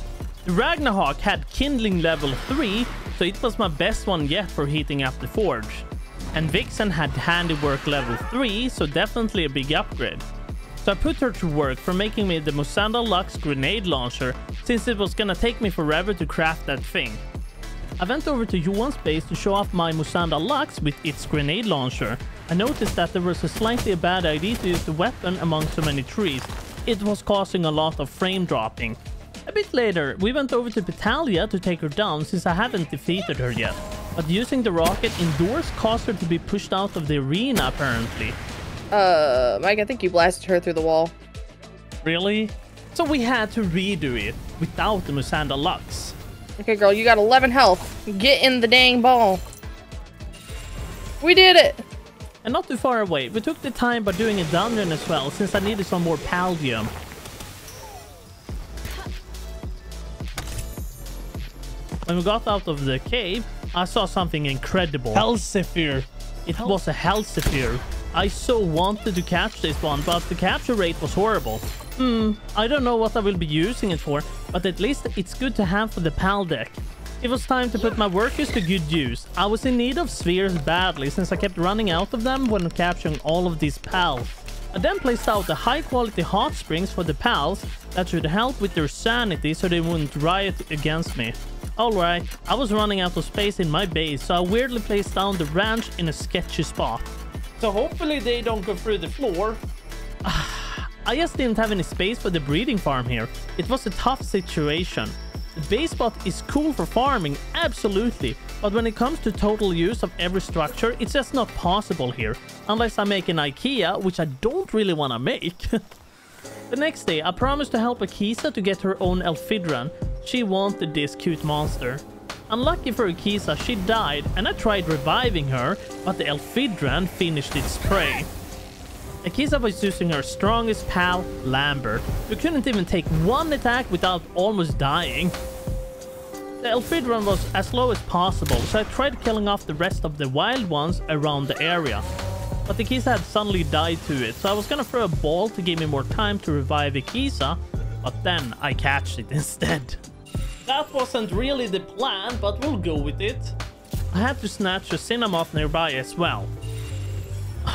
The Ragnahawk had Kindling level 3, so it was my best one yet for heating up the forge. And Wixen had Handiwork level 3, so definitely a big upgrade. So I put her to work for making me the Mossanda Lux grenade launcher, since it was gonna take me forever to craft that thing. I went over to Johan's base to show off my Mossanda Lux with its grenade launcher. I noticed that there was a slightly bad idea to use the weapon among so many trees. It was causing a lot of frame dropping. A bit later, we went over to Petallia to take her down since I haven't defeated her yet. But using the rocket indoors caused her to be pushed out of the arena apparently. Uh, Mike, I think you blasted her through the wall. Really? So we had to redo it without the Mossanda Lux. Okay, girl, you got 11 health. Get in the dang ball. We did it. And not too far away, we took the time by doing a dungeon as well, since I needed some more Paldium. When we got out of the cave, I saw something incredible. Helzephyr. It was a Helzephyr. I so wanted to catch this one, but the capture rate was horrible. Hmm, I don't know what I will be using it for, but at least it's good to have for the Paldeck. It was time to put my workers to good use. I was in need of spheres badly since I kept running out of them when capturing all of these pals. I then placed out the high quality hot springs for the pals that should help with their sanity so they wouldn't riot against me. Alright, I was running out of space in my base so I weirdly placed down the ranch in a sketchy spot. So hopefully they don't go through the floor. I just didn't have any space for the breeding farm here. It was a tough situation. The base spot is cool for farming, absolutely, but when it comes to total use of every structure, it's just not possible here, unless I make an IKEA, which I don't really want to make. [LAUGHS] the next day, I promised to help Akiza to get her own Elphidran. She wanted this cute monster. Unlucky for Akiza, she died, and I tried reviving her, but the Elphidran finished its prey. Akiza was using her strongest pal, Lambert, who couldn't even take one attack without almost dying. The Elphidran was as low as possible, so I tried killing off the rest of the wild ones around the area. But Akiza had suddenly died to it, so I was gonna throw a ball to give me more time to revive Akiza, but then I catched it [LAUGHS] instead. That wasn't really the plan, but we'll go with it. I had to snatch a Cinnamoth nearby as well.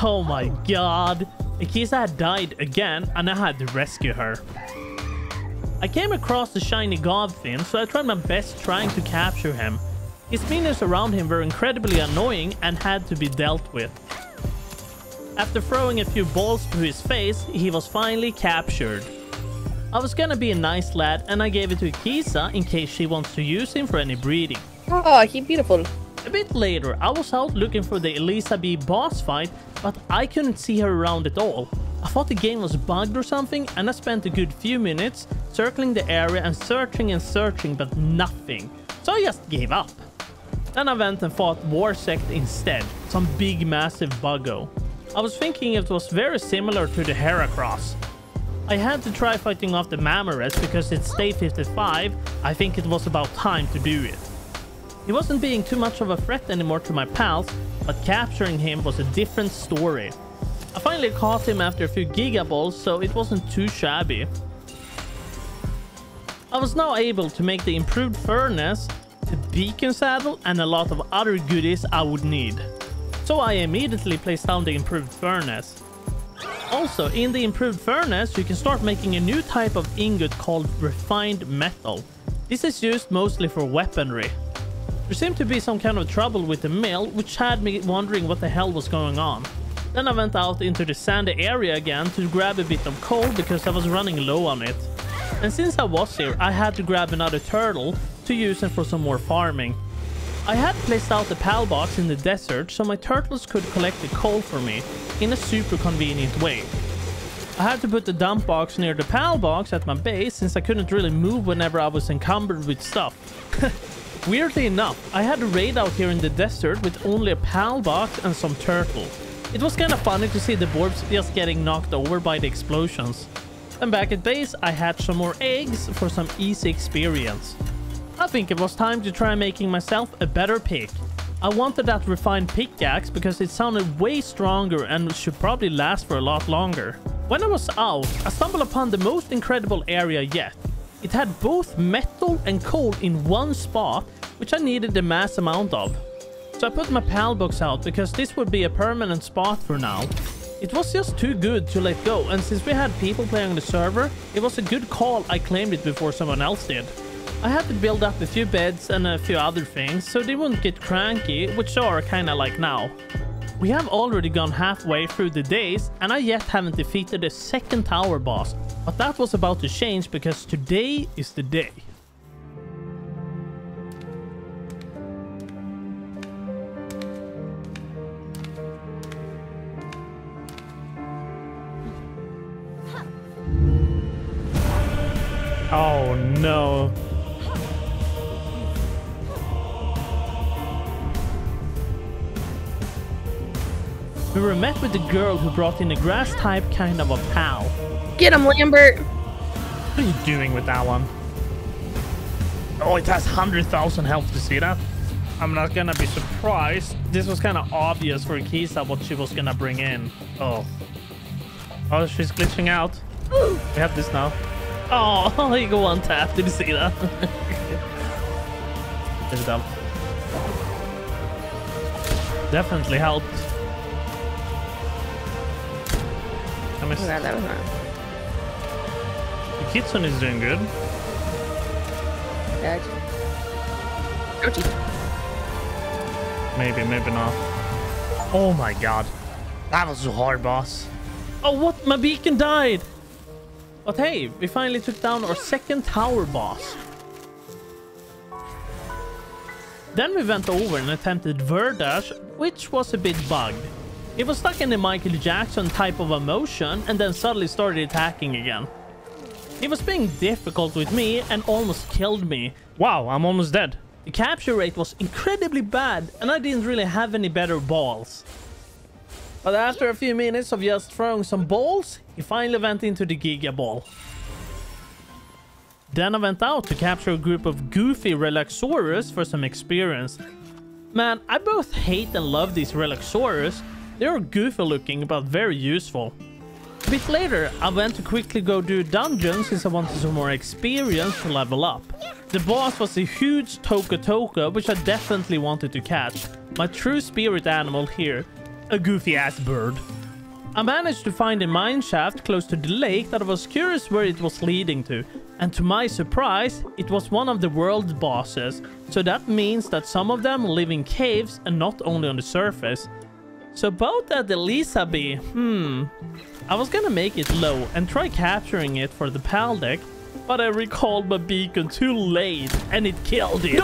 Oh my god. Akiza had died again and I had to rescue her. I came across the shiny Gobfin, so I tried my best trying to capture him. His minions around him were incredibly annoying and had to be dealt with. After throwing a few balls to his face, he was finally captured. I was gonna be a nice lad and I gave it to Akiza in case she wants to use him for any breeding. Oh, he beautiful. A bit later, I was out looking for the Elizabee boss fight, but I couldn't see her around at all. I thought the game was bugged or something, and I spent a good few minutes circling the area and searching and searching, but nothing. So I just gave up. Then I went and fought Warsect instead, some big massive buggo. I was thinking it was very similar to the Heracross. I had to try fighting off the Mammorest because it's day 55, I think it was about time to do it. He wasn't being too much of a threat anymore to my pals, but capturing him was a different story. I finally caught him after a few gigaballs, so it wasn't too shabby. I was now able to make the improved furnace, the Beakon saddle, and a lot of other goodies I would need. So I immediately placed down the improved furnace. Also, in the improved furnace, you can start making a new type of ingot called refined metal. This is used mostly for weaponry. There seemed to be some kind of trouble with the mill, which had me wondering what the hell was going on. Then I went out into the sandy area again to grab a bit of coal because I was running low on it. And since I was here, I had to grab another turtle to use it for some more farming. I had placed out the Palbox in the desert so my turtles could collect the coal for me in a super convenient way. I had to put the dump box near the Palbox at my base since I couldn't really move whenever I was encumbered with stuff. [LAUGHS] Weirdly enough, I had a raid out here in the desert with only a Palbox and some turtle. It was kinda funny to see the borbs just getting knocked over by the explosions. And back at base, I hatched some more eggs for some easy experience. I think it was time to try making myself a better pick. I wanted that refined pickaxe because it sounded way stronger and should probably last for a lot longer. When I was out, I stumbled upon the most incredible area yet. It had both metal and coal in one spot, which I needed a mass amount of. So I put my Palbox out because this would be a permanent spot for now. It was just too good to let go, and since we had people playing on the server, it was a good call I claimed it before someone else did. I had to build up a few beds and a few other things so they wouldn't get cranky, which are kinda like now. We have already gone halfway through the days and I yet haven't defeated a second tower boss, but that was about to change because today is the day. Oh no. We were met with the girl who brought in a grass type kind of a pal. Get him, Lambert. What are you doing with that one? Oh, it has 100,000 health to see that. I'm not gonna be surprised. This was kind of obvious for Kisa what she was gonna bring in. Oh. Oh, she's glitching out. We have this now. Oh, [LAUGHS] you go on tap. Did you see that? [LAUGHS] It help? Definitely helped. I missed. Oh god, that was wrong. The Kitsune is doing good. Gotcha. Ouchie. Maybe, maybe not. Oh my god. That was a hard boss. Oh, what? My Beakon died! But hey, we finally took down our second tower boss. Then we went over and attempted Verdash, which was a bit bugged. It was stuck in the Michael Jackson type of emotion and then suddenly started attacking again. It was being difficult with me and almost killed me. Wow, I'm almost dead. The capture rate was incredibly bad and I didn't really have any better balls. But after a few minutes of just throwing some balls, he finally went into the Giga Ball. Then I went out to capture a group of goofy Relaxaurus for some experience. Man, I both hate and love these Relaxaurus. They are goofy looking but very useful. A bit later, I went to quickly go do dungeons since I wanted some more experience to level up. The boss was a huge Tocotoco, which I definitely wanted to catch. My true spirit animal here. a goofy ass bird. I managed to find a mine shaft close to the lake that I was curious where it was leading to. And to my surprise, it was one of the world's bosses. So that means that some of them live in caves and not only on the surface. So about that Elizabee, hmm. I was gonna make it low and try capturing it for the Paldeck, but I recalled my Beakon too late and it killed it.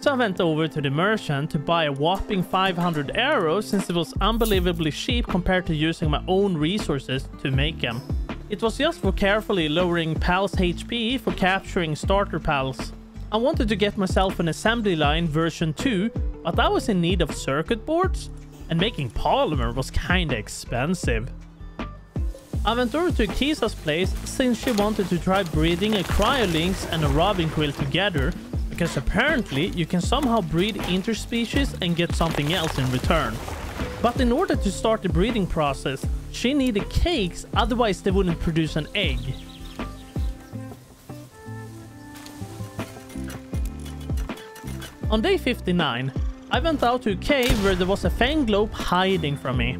So I went over to the merchant to buy a whopping 500 arrows since it was unbelievably cheap compared to using my own resources to make them. It was just for carefully lowering PAL's HP for capturing starter PALs. I wanted to get myself an assembly line version 2, but I was in need of circuit boards, and making polymer was kinda expensive. I went over to Kisa's place since she wanted to try breeding a Cryolinx and a Robinquill together, because apparently you can somehow breed interspecies and get something else in return. But in order to start the breeding process, she needed cakes, otherwise they wouldn't produce an egg. On day 59, I went out to a cave where there was a Fenglope hiding from me.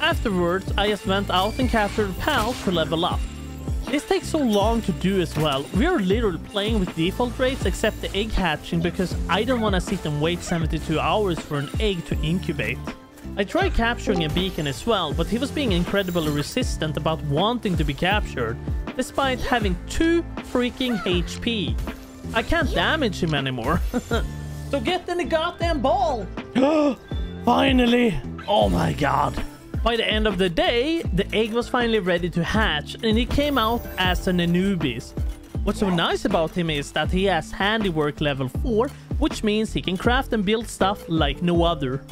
Afterwards, I just went out and captured pal to level up. This takes so long to do as well. We are literally playing with default rates except the egg hatching because I don't want to sit and wait 72 hours for an egg to incubate. I tried capturing a Beakon as well, but he was being incredibly resistant about wanting to be captured, despite having 2 freaking HP. I can't damage him anymore. [LAUGHS] so get in the goddamn ball! [GASPS] Finally! Oh my god. By the end of the day, the egg was finally ready to hatch and he came out as an Anubis. What's so nice about him is that he has handiwork level 4, which means he can craft and build stuff like no other.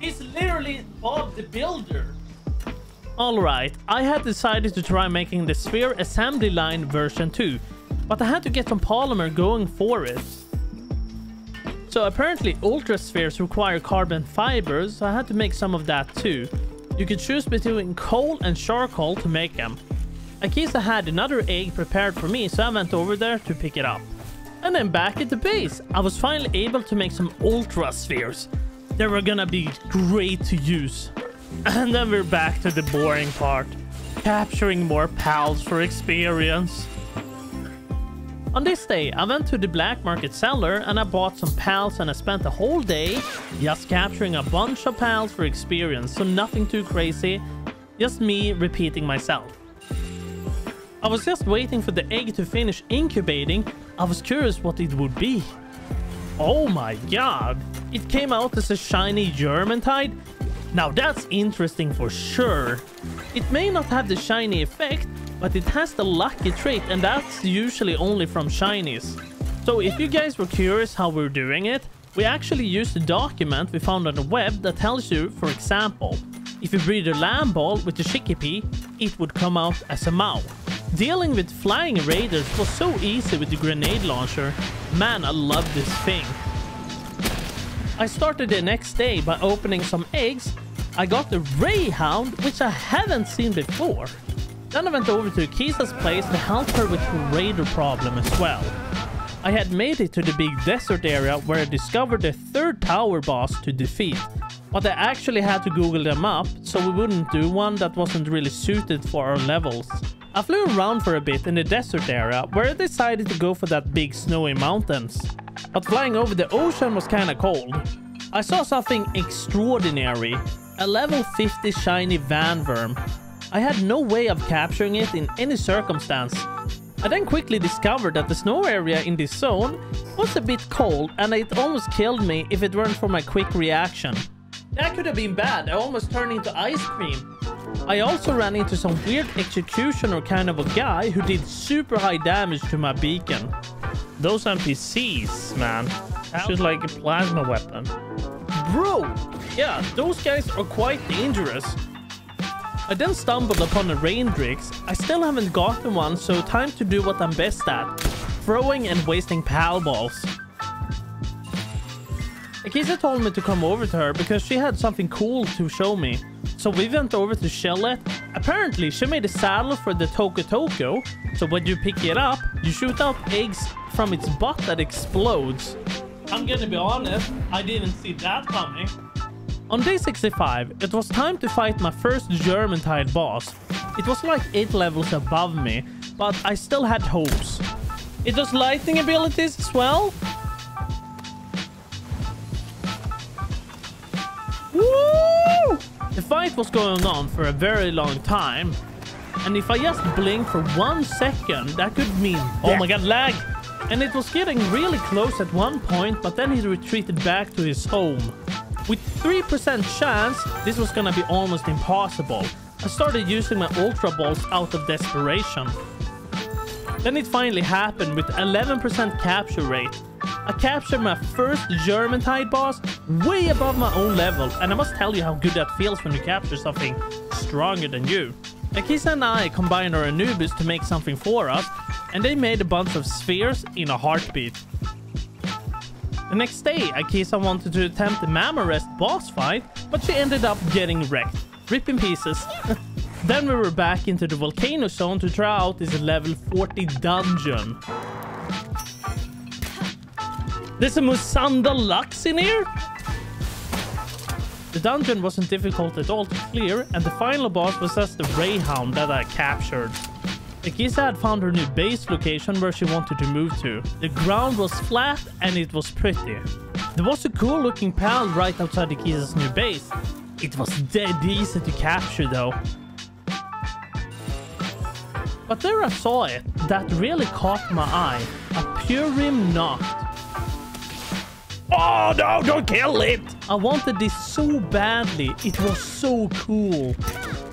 He's literally Bob the Builder. Alright, I had decided to try making the sphere assembly line version 2, but I had to get some polymer going for it. So apparently ultra spheres require carbon fibers, so I had to make some of that too. You could choose between coal and charcoal to make them. Akiza had another egg prepared for me, so I went over there to pick it up. And then back at the base, I was finally able to make some ultra spheres. They were gonna be great to use. [LAUGHS] And then we're back to the boring part. Capturing more pals for experience. On this day, I went to the black market seller and I bought some pals and I spent the whole day just capturing a bunch of pals for experience, so nothing too crazy, just me repeating myself. I was just waiting for the egg to finish incubating, I was curious what it would be. Oh my god, it came out as a shiny Jormuntide? Now that's interesting for sure. It may not have the shiny effect, but it has the lucky trait and that's usually only from shinies. So if you guys were curious how we're doing it, we actually used a document we found on the web that tells you, for example, if you breed a Lamball with the Chikipi, it would come out as a Mau. Dealing with flying raiders was so easy with the grenade launcher. Man, I love this thing. I started the next day by opening some eggs. I got the Rayhound, which I haven't seen before. Then I went over to Kisa's place to help her with her radar problem as well. I had made it to the big desert area where I discovered the third tower boss to defeat, but I actually had to google them up so we wouldn't do one that wasn't really suited for our levels. I flew around for a bit in the desert area where I decided to go for that big snowy mountains. But flying over the ocean was kinda cold. I saw something extraordinary, a level 50 shiny Vanwyrm. I had no way of capturing it in any circumstance. I then quickly discovered that the snow area in this zone was a bit cold and it almost killed me if it weren't for my quick reaction. That could have been bad, I almost turned into ice cream. I also ran into some weird executioner kind of a guy who did super high damage to my Beakon. Those NPCs, man. It's just like a plasma weapon. Bro! Yeah, those guys are quite dangerous. I then stumbled upon a Reindrix. I still haven't gotten one, so time to do what I'm best at. Throwing and wasting pal balls. Akiza told me to come over to her because she had something cool to show me. So we went over to Chillet. Apparently, she made a saddle for the Tocotoco. So when you pick it up, you shoot out eggs from its butt that explodes. I'm gonna be honest, I didn't see that coming. On day 65, it was time to fight my first Jormuntide boss. It was like 8 levels above me, but I still had hopes. It does lightning abilities as well? Woo! The fight was going on for a very long time. And if I just blink for one second, that could mean... Oh my god, lag! And it was getting really close at one point, but then he retreated back to his home. With 3% chance, this was gonna be almost impossible. I started using my Ultra Balls out of desperation. Then it finally happened with 11% capture rate. I captured my first Jormuntide boss way above my own level, and I must tell you how good that feels when you capture something stronger than you. Akiza and I combined our Anubis to make something for us, and they made a bunch of spheres in a heartbeat. The next day, Akiza wanted to attempt the Mammorest boss fight, but she ended up getting wrecked. Rip in pieces. [LAUGHS] then we were back into the volcano zone to try out this level 40 dungeon. There's a Mossanda Lux in here? The dungeon wasn't difficult at all to clear, and the final boss was just the Rayhound that I captured. Akiza had found her new base location where she wanted to move to. The ground was flat and it was pretty. There was a cool looking pal right outside Akiza's new base. It was dead easy to capture though. But there I saw it that really caught my eye. A Pyrin Noct. Oh no, don't kill it! I wanted this so badly. It was so cool.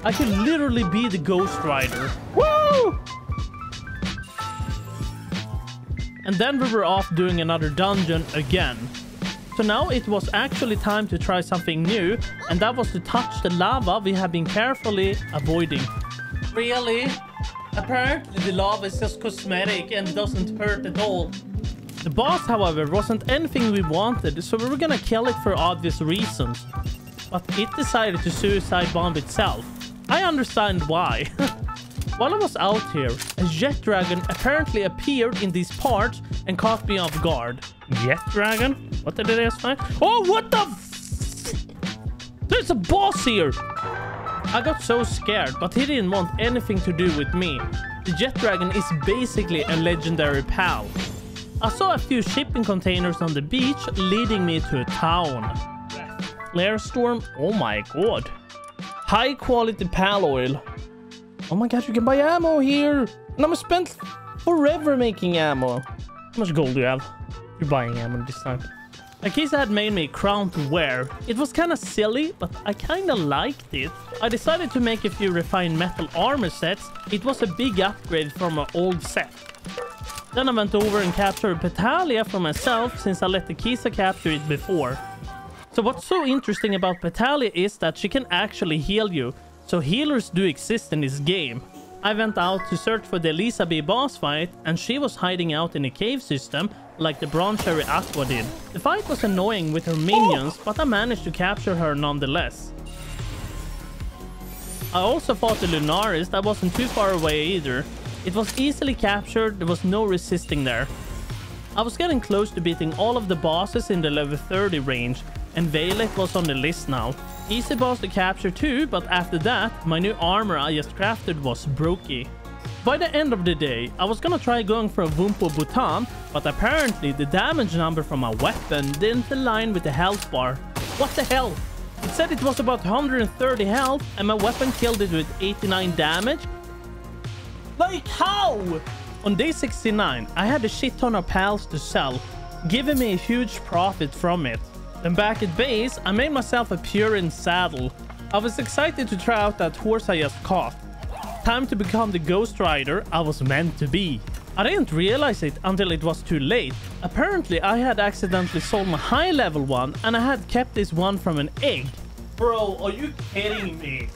I could literally be the Ghost Rider. Woo! And then we were off doing another dungeon again. So now it was actually time to try something new, and that was to touch the lava we have been carefully avoiding. Really? Apparently the lava is just cosmetic and doesn't hurt at all. The boss, however, wasn't anything we wanted, so we were gonna kill it for obvious reasons. But it decided to suicide bomb itself. I understand why. [LAUGHS] While I was out here, a Jetragon apparently appeared in these parts and caught me off guard. Jet dragon? What did it ask find? Oh, what the f There's a boss here! I got so scared, but he didn't want anything to do with me. The Jetragon is basically a legendary pal. I saw a few shipping containers on the beach leading me to a town. Flare storm? Oh my god. High quality pal oil. Oh my god, you can buy ammo here. And I'm spent forever making ammo. How much gold do you have? You're buying ammo this time. Akiza had made me crown to wear. It was kinda silly, but I kinda liked it. I decided to make a few refined metal armor sets. It was a big upgrade from my old set. Then I went over and captured Petallia for myself since I let Akiza capture it before. So what's so interesting about Petallia is that she can actually heal you. So healers do exist in this game. I went out to search for the Elizabee boss fight and she was hiding out in a cave system like the Broncherry Aqua did. The fight was annoying with her minions, but I managed to capture her nonetheless. I also fought the Lunaris that wasn't too far away either. It was easily captured, there was no resisting there. I was getting close to beating all of the bosses in the level 30 range, and Vaelet was on the list now. Easy boss to capture too, but after that, my new armor I just crafted was brokey. By the end of the day, I was gonna try going for a Wumpo Botan, but apparently the damage number from my weapon didn't align with the health bar. What the hell? It said it was about 130 health and my weapon killed it with 89 damage? Like how? On day 69, I had a shit ton of pals to sell, giving me a huge profit from it. Then back at base, I made myself a Pyrin saddle. I was excited to try out that horse I just caught. Time to become the Ghost Rider I was meant to be. I didn't realize it until it was too late. Apparently, I had accidentally sold my high level one and I had kept this one from an egg. Bro, are you kidding me?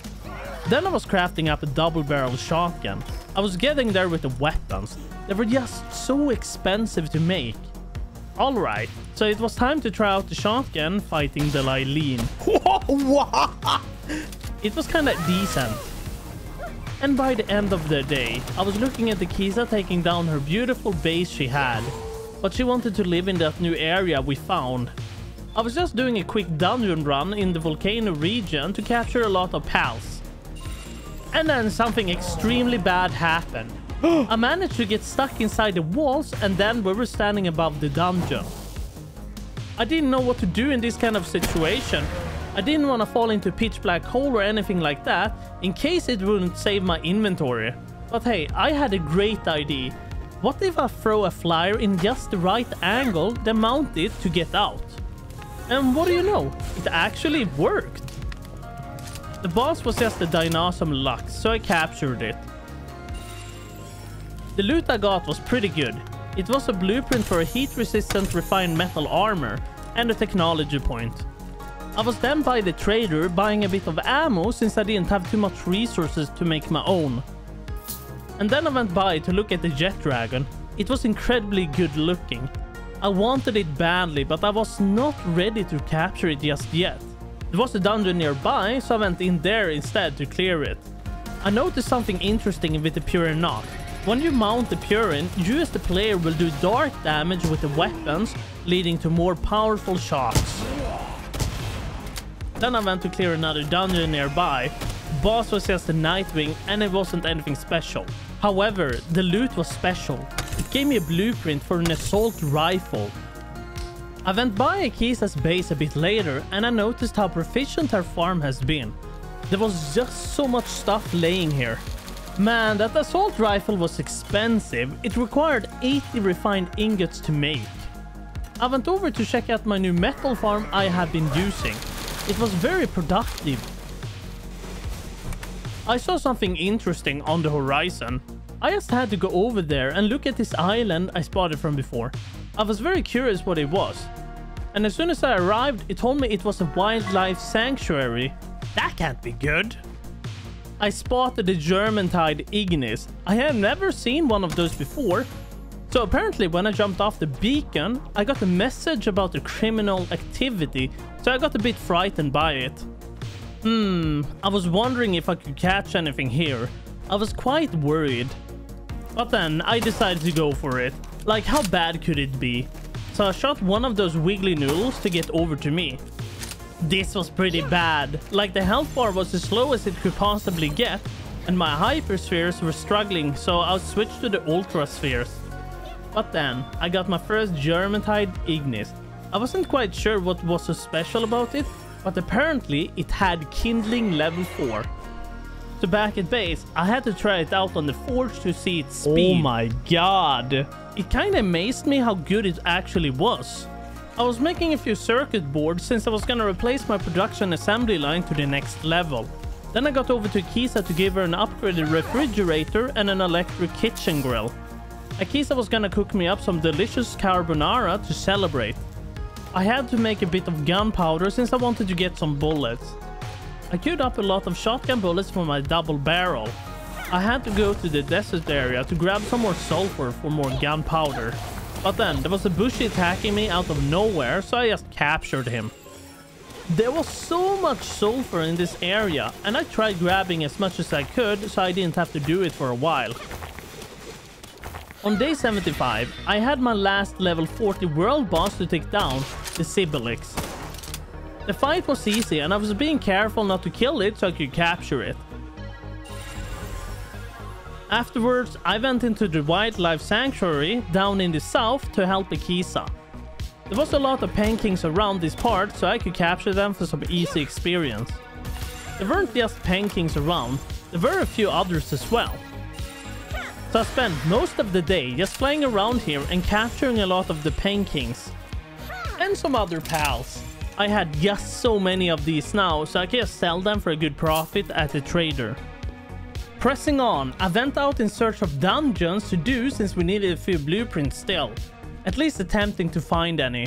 Then I was crafting up a double barrel shotgun. I was getting there with the weapons. They were just so expensive to make. Alright, so it was time to try out the shotgun fighting the Lyleen. [LAUGHS] it was kinda decent. And by the end of the day, I was looking at the Kisa taking down her beautiful base she had. but she wanted to live in that new area we found. I was just doing a quick dungeon run in the volcano region to capture a lot of pals. And then something extremely bad happened. [GASPS] I managed to get stuck inside the walls and then we were standing above the dungeon. I didn't know what to do in this kind of situation. I didn't want to fall into pitch black hole or anything like that in case it wouldn't save my inventory. But hey, I had a great idea. What if I throw a flyer in just the right angle, then mount it to get out? And what do you know? It actually worked. The boss was just a Dinossom Lux, so I captured it. The loot I got was pretty good. It was a blueprint for a heat-resistant refined metal armor and a technology point. I was then by the trader buying a bit of ammo since I didn't have too much resources to make my own. And then I went by to look at the Jetragon. It was incredibly good looking. I wanted it badly, but I was not ready to capture it just yet. There was a dungeon nearby, so I went in there instead to clear it. I noticed something interesting with the Pyrin Noct. When you mount the Pyrin, you as the player will do dark damage with the weapons, leading to more powerful shots. Then I went to clear another dungeon nearby. Boss was just a Nitewing and it wasn't anything special. However, the loot was special. It gave me a blueprint for an assault rifle. I went by Akiza's base a bit later and I noticed how proficient her farm has been. There was just so much stuff laying here. Man, that assault rifle was expensive. It required 80 refined ingots to make. I went over to check out my new metal farm I have been using. It was very productive. I saw something interesting on the horizon. I just had to go over there and look at this island I spotted from before. I was very curious what it was. And as soon as I arrived, it told me it was a wildlife sanctuary. That can't be good. I spotted the Jormuntide Ignis. I had never seen one of those before. So apparently when I jumped off the Beakon, I got a message about the criminal activity, so I got a bit frightened by it. Hmm, I was wondering if I could catch anything here. I was quite worried. But then I decided to go for it. Like how bad could it be? So I shot one of those wiggly noodles to get over to me. This was pretty bad. Like the health bar was as low as it could possibly get, and my hyperspheres were struggling, so I switched to the ultra spheres. But then, I got my first Jormuntide Ignis. I wasn't quite sure what was so special about it, but apparently it had Kindling level 4. So back at base, I had to try it out on the forge to see its oh speed. Oh my god! It kinda amazed me how good it actually was. I was making a few circuit boards since I was gonna replace my production assembly line to the next level. Then I got over to Kisa to give her an upgraded refrigerator and an electric kitchen grill. Akiza was gonna cook me up some delicious carbonara to celebrate. I had to make a bit of gunpowder since I wanted to get some bullets. I queued up a lot of shotgun bullets for my double barrel. I had to go to the desert area to grab some more sulfur for more gunpowder. But then, there was a Bushi attacking me out of nowhere, so I just captured him. There was so much sulfur in this area, and I tried grabbing as much as I could, so I didn't have to do it for a while. On day 75, I had my last level 40 world boss to take down, the Sibelyx. The fight was easy, and I was being careful not to kill it so I could capture it. Afterwards, I went into the wildlife sanctuary down in the south to help Akiza. There was a lot of Penkings around this part, so I could capture them for some easy experience. There weren't just Penkings around, there were a few others as well. So I spent most of the day just flying around here and capturing a lot of the Penkings. And some other pals. I had just so many of these now, so I can sell them for a good profit at the trader. Pressing on, I went out in search of dungeons to do since we needed a few blueprints still. At least attempting to find any.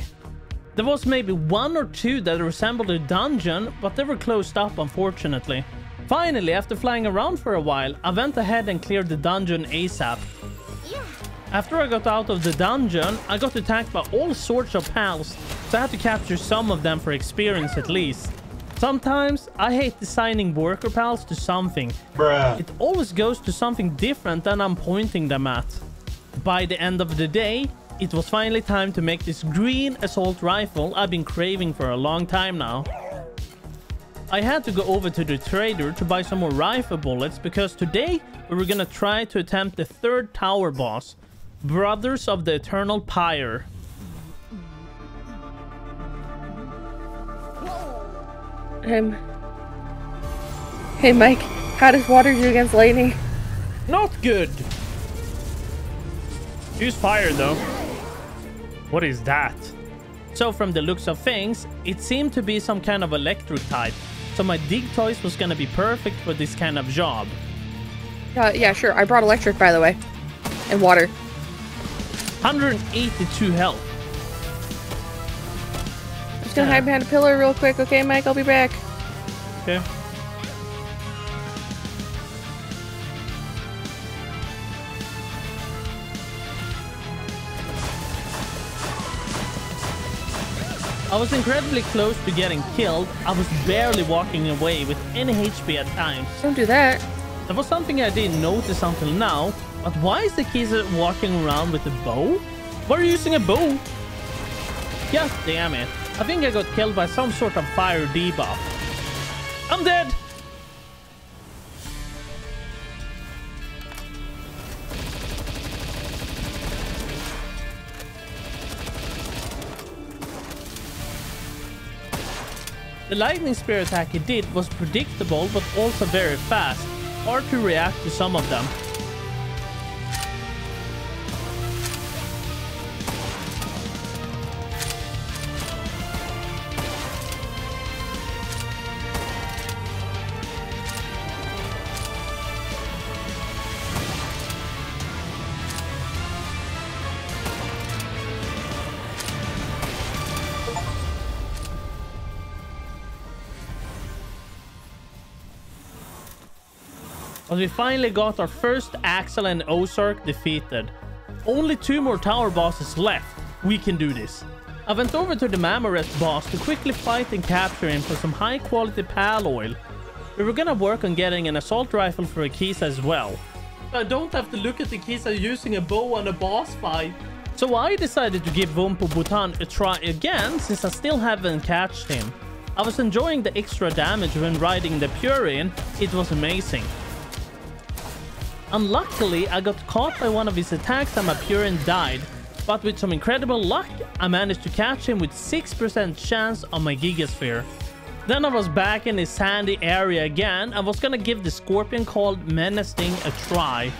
There was maybe one or two that resembled a dungeon, but they were closed up unfortunately. Finally, after flying around for a while, I went ahead and cleared the dungeon ASAP. After I got out of the dungeon, I got attacked by all sorts of pals, so I had to capture some of them for experience at least. Sometimes, I hate designing worker pals to something. Bruh. It always goes to something different than I'm pointing them at. By the end of the day, it was finally time to make this green assault rifle I've been craving for a long time now. I had to go over to the trader to buy some more rifle bullets because today we were gonna try to attempt the third tower boss, Brothers of the Eternal Pyre. Um. Hey, Mike. How does water do against lightning? Not good! Use fire though. What is that? So from the looks of things, it seemed to be some kind of electric type. So my Digtoise was gonna be perfect for this kind of job. Uh, yeah, sure. I brought electric, by the way. And water. 182 health. I'm just gonna hide behind a pillar real quick, okay, Mike? I'll be back. Okay. I was incredibly close to getting killed. I was barely walking away with any HP at times. Don't do that. That was something I didn't notice until now. But why is the Kisa walking around with a bow? Why are you using a bow? God damn it. I think I got killed by some sort of fire debuff. I'm dead! The lightning spear attack he did was predictable but also very fast. Hard to react to some of them. But we finally got our first Axel and Orserk defeated. Only two more tower bosses left. We can do this. I went over to the Mammorest boss to quickly fight and capture him for some high quality pal oil. We were gonna work on getting an assault rifle for Akiza as well. I don't have to look at Akiza using a bow on a boss fight. So I decided to give Wumpo Botan a try again since I still haven't catched him. I was enjoying the extra damage when riding the Pyrin, it was amazing. Unluckily, I got caught by one of his attacks and my Pyrin died. But with some incredible luck, I managed to catch him with 6% chance on my Gigasphere. Then I was back in the sandy area again and was gonna give the scorpion called Menasting a try.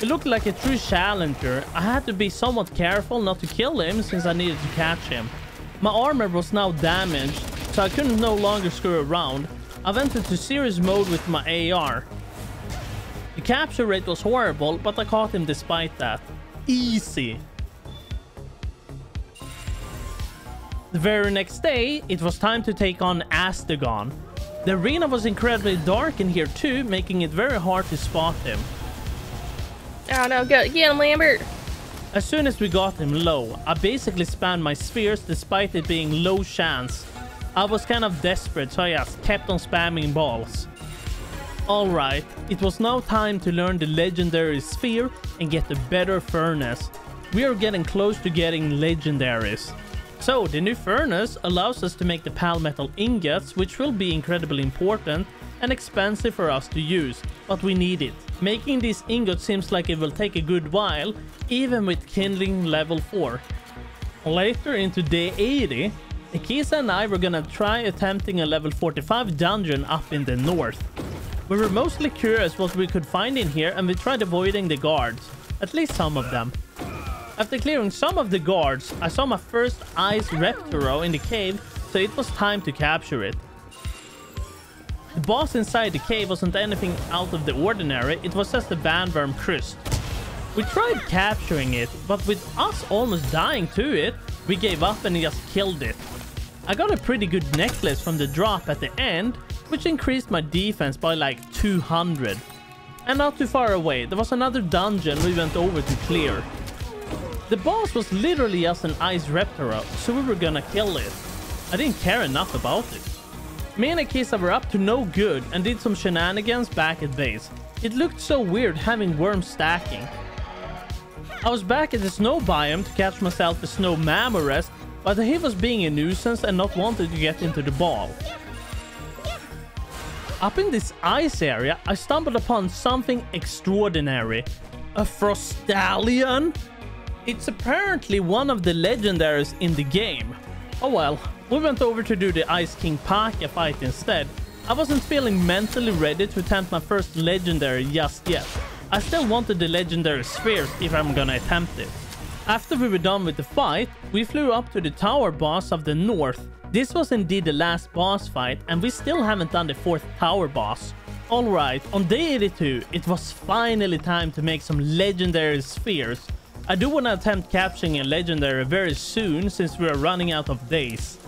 It looked like a true challenger. I had to be somewhat careful not to kill him since I needed to catch him. My armor was now damaged, so I couldn't no longer screw around. I went into serious mode with my AR. The capture rate was horrible, but I caught him despite that. Easy. The very next day, it was time to take on Astegon. The arena was incredibly dark in here too, making it very hard to spot him. Oh no, get, get him, Lambert. As soon as we got him low, I basically spammed my spheres despite it being low chance. I was kind of desperate, so I just kept on spamming balls. Alright, it was now time to learn the legendary sphere and get a better furnace. We are getting close to getting legendaries. So, the new furnace allows us to make the pal metal ingots, which will be incredibly important and expensive for us to use, but we need it. Making these ingots seems like it will take a good while, even with kindling level 4. Later into day 80, Akiza and I were gonna try attempting a level 45 dungeon up in the north. We were mostly curious what we could find in here and we tried avoiding the guards, at least some of them. After clearing some of the guards, I saw my first Ice Reptyro in the cave, so it was time to capture it. The boss inside the cave wasn't anything out of the ordinary, it was just a Vanwyrm Cryst. We tried capturing it, but with us almost dying to it, we gave up and just killed it. I got a pretty good necklace from the drop at the end, which increased my defense by like 200. And not too far away, there was another dungeon we went over to clear. The boss was literally just an ice Reptyro, so we were gonna kill it. I didn't care enough about it. Me and Akiza were up to no good and did some shenanigans back at base. It looked so weird having worms stacking. I was back at the snow biome to catch myself a snow Mammorest, but he was being a nuisance and not wanted to get into the ball. Up in this ice area, I stumbled upon something extraordinary. A Frostallion? It's apparently one of the legendaries in the game. Oh well, we went over to do the Ice Kingpaca fight instead. I wasn't feeling mentally ready to attempt my first legendary just yet. I still wanted the legendary spheres if I'm gonna attempt it. After we were done with the fight, we flew up to the tower boss of the north. This was indeed the last boss fight and we still haven't done the fourth tower boss. Alright, on day 82, it was finally time to make some legendary spheres. I do want to attempt capturing a legendary very soon since we are running out of days.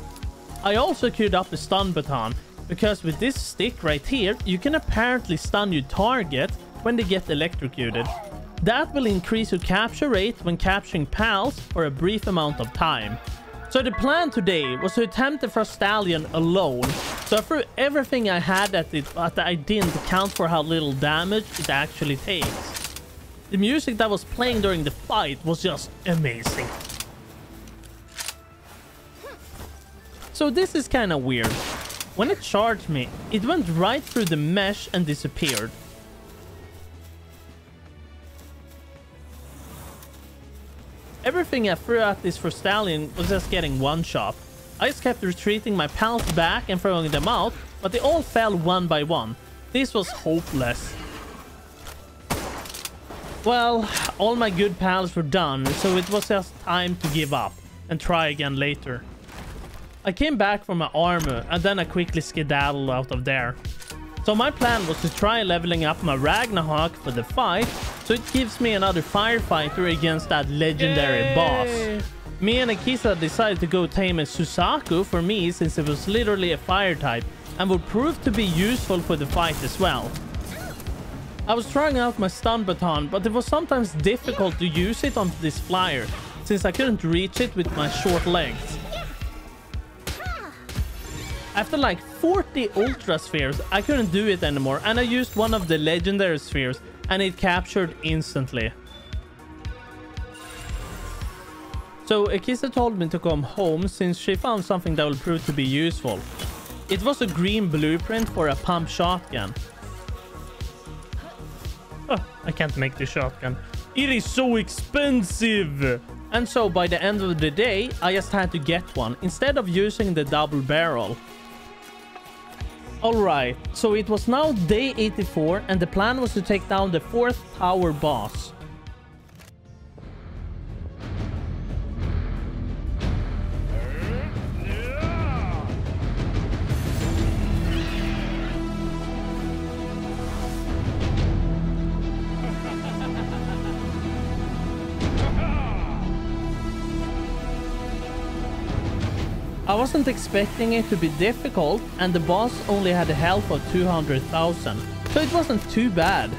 I also queued up the stun baton because with this stick right here, you can apparently stun your target when they get electrocuted. That will increase your capture rate when capturing pals for a brief amount of time. So the plan today was to attempt the Frostallion alone. So I threw everything I had at it, but I didn't account for how little damage it actually takes. The music that was playing during the fight was just amazing. So this is kind of weird. When it charged me, it went right through the mesh and disappeared. Everything I threw at this Frostallion was just getting one shot. I just kept retreating my pals back and throwing them out, but they all fell one by one. This was hopeless. Well, all my good pals were done, so it was just time to give up and try again later. I came back for my armor and then I quickly skedaddled out of there. So my plan was to try leveling up my Ragnahawk for the fight, so it gives me another firefighter against that legendary Yay. boss. Me and Akiza decided to go tame a Suzaku for me since it was literally a fire type and would prove to be useful for the fight as well. I was trying out my stun baton, but it was sometimes difficult to use it on this flyer since I couldn't reach it with my short legs. After like 40 Ultra Spheres, I couldn't do it anymore and I used one of the Legendary Spheres and it captured instantly. So Akiza told me to come home since she found something that will prove to be useful. It was a green blueprint for a pump shotgun. Oh, I can't make the shotgun. It is so expensive! And so by the end of the day, I just had to get one instead of using the double barrel. Alright, so it was now day 84 and the plan was to take down the fourth tower boss. I wasn't expecting it to be difficult and the boss only had a health of 200,000, so it wasn't too bad.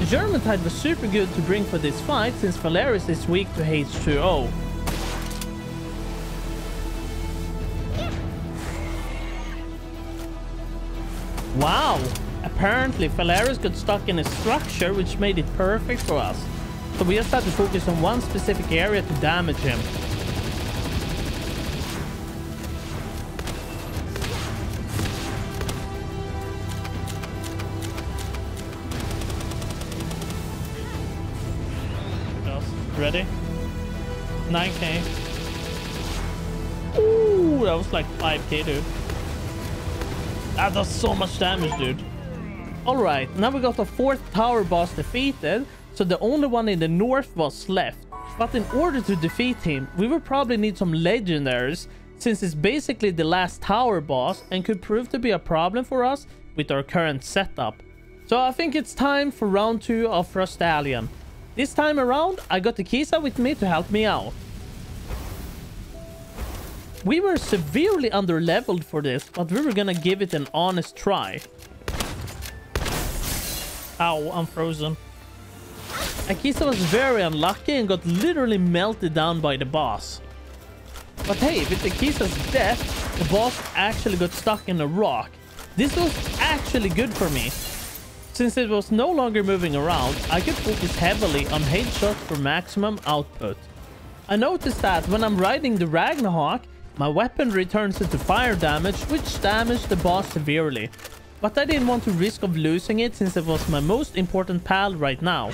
The Jormuntide was super good to bring for this fight since Faleris is weak to H2O. Wow! Apparently Faleris got stuck in a structure which made it perfect for us. So we just had to focus on one specific area to damage him. Ready? 9k. Ooh, that was like 5k, dude. Ah, that does so much damage, dude. Alright, now we got the fourth tower boss defeated, so the only one in the north was left. But in order to defeat him, we will probably need some legendaries, since it's basically the last tower boss and could prove to be a problem for us with our current setup. So I think it's time for round 2 of Frostallion. This time around, I got Akiza with me to help me out. We were severely under-leveled for this, but we were gonna give it an honest try. Ow, I'm frozen. Akiza was very unlucky and got literally melted down by the boss. But hey, with Akiza's death, the boss actually got stuck in a rock. This was actually good for me. Since it was no longer moving around, I could focus heavily on headshots for maximum output. I noticed that when I'm riding the Ragnahawk, my weapon returns into fire damage, which damaged the boss severely. But I didn't want to risk of losing it since it was my most important pal right now.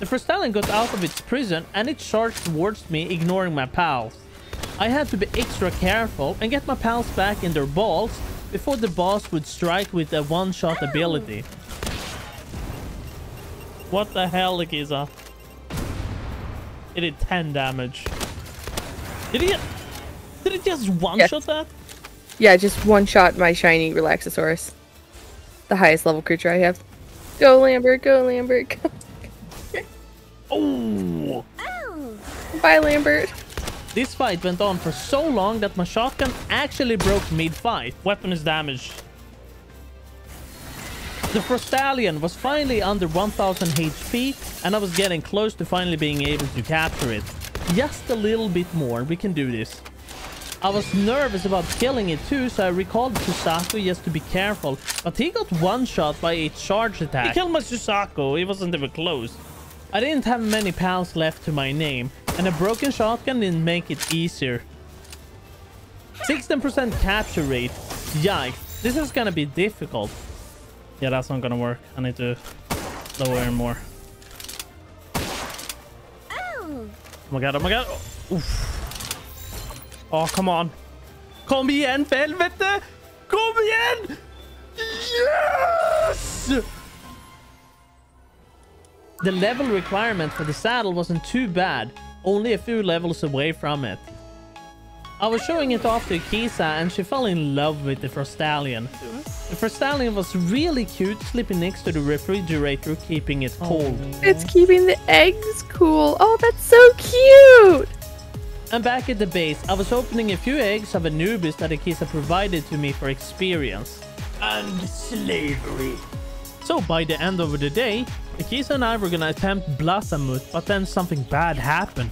The Frostallion got out of its prison and it charged towards me, ignoring my pals. I had to be extra careful and get my pals back in their balls before the boss would strike with a one-shot ability. What the hell, Akiza? It did 10 damage. Did he... Did it just one-shot that? Yeah, just one shot my shiny Relaxaurus. The highest level creature I have. Go Lambert, go Lambert. Oh! Bye Lambert. This fight went on for so long that my shotgun actually broke mid-fight. Weapon is damaged. [LAUGHS] The Frostallion was finally under 1000 HP and I was getting close to finally being able to capture it. Just a little bit more, we can do this. I was nervous about killing it too, so I recalled Suzaku just to be careful, but he got one shot by a charge attack. He killed my Suzaku, he wasn't even close. I didn't have many pals left to my name, and a broken shotgun didn't make it easier. 16% capture rate. Yikes, this is gonna be difficult. Yeah, that's not gonna work. I need to lower it more. Oh. oh my god, oh my god. Oof. Oh, come on. Kom igen, för helvete! Kom igen! Yes! The level requirement for the saddle wasn't too bad, only a few levels away from it. I was showing it off to Kisa and she fell in love with the Frostallion. The Frostallion was really cute, sleeping next to the refrigerator, keeping it cold. Oh. It's keeping the eggs cool. Oh, that's so cute. I'm back at the base. I was opening a few eggs of Anubis that Akiza provided to me for experience. And slavery. So by the end of the day, Akiza and I were gonna attempt Blazamut, but then something bad happened.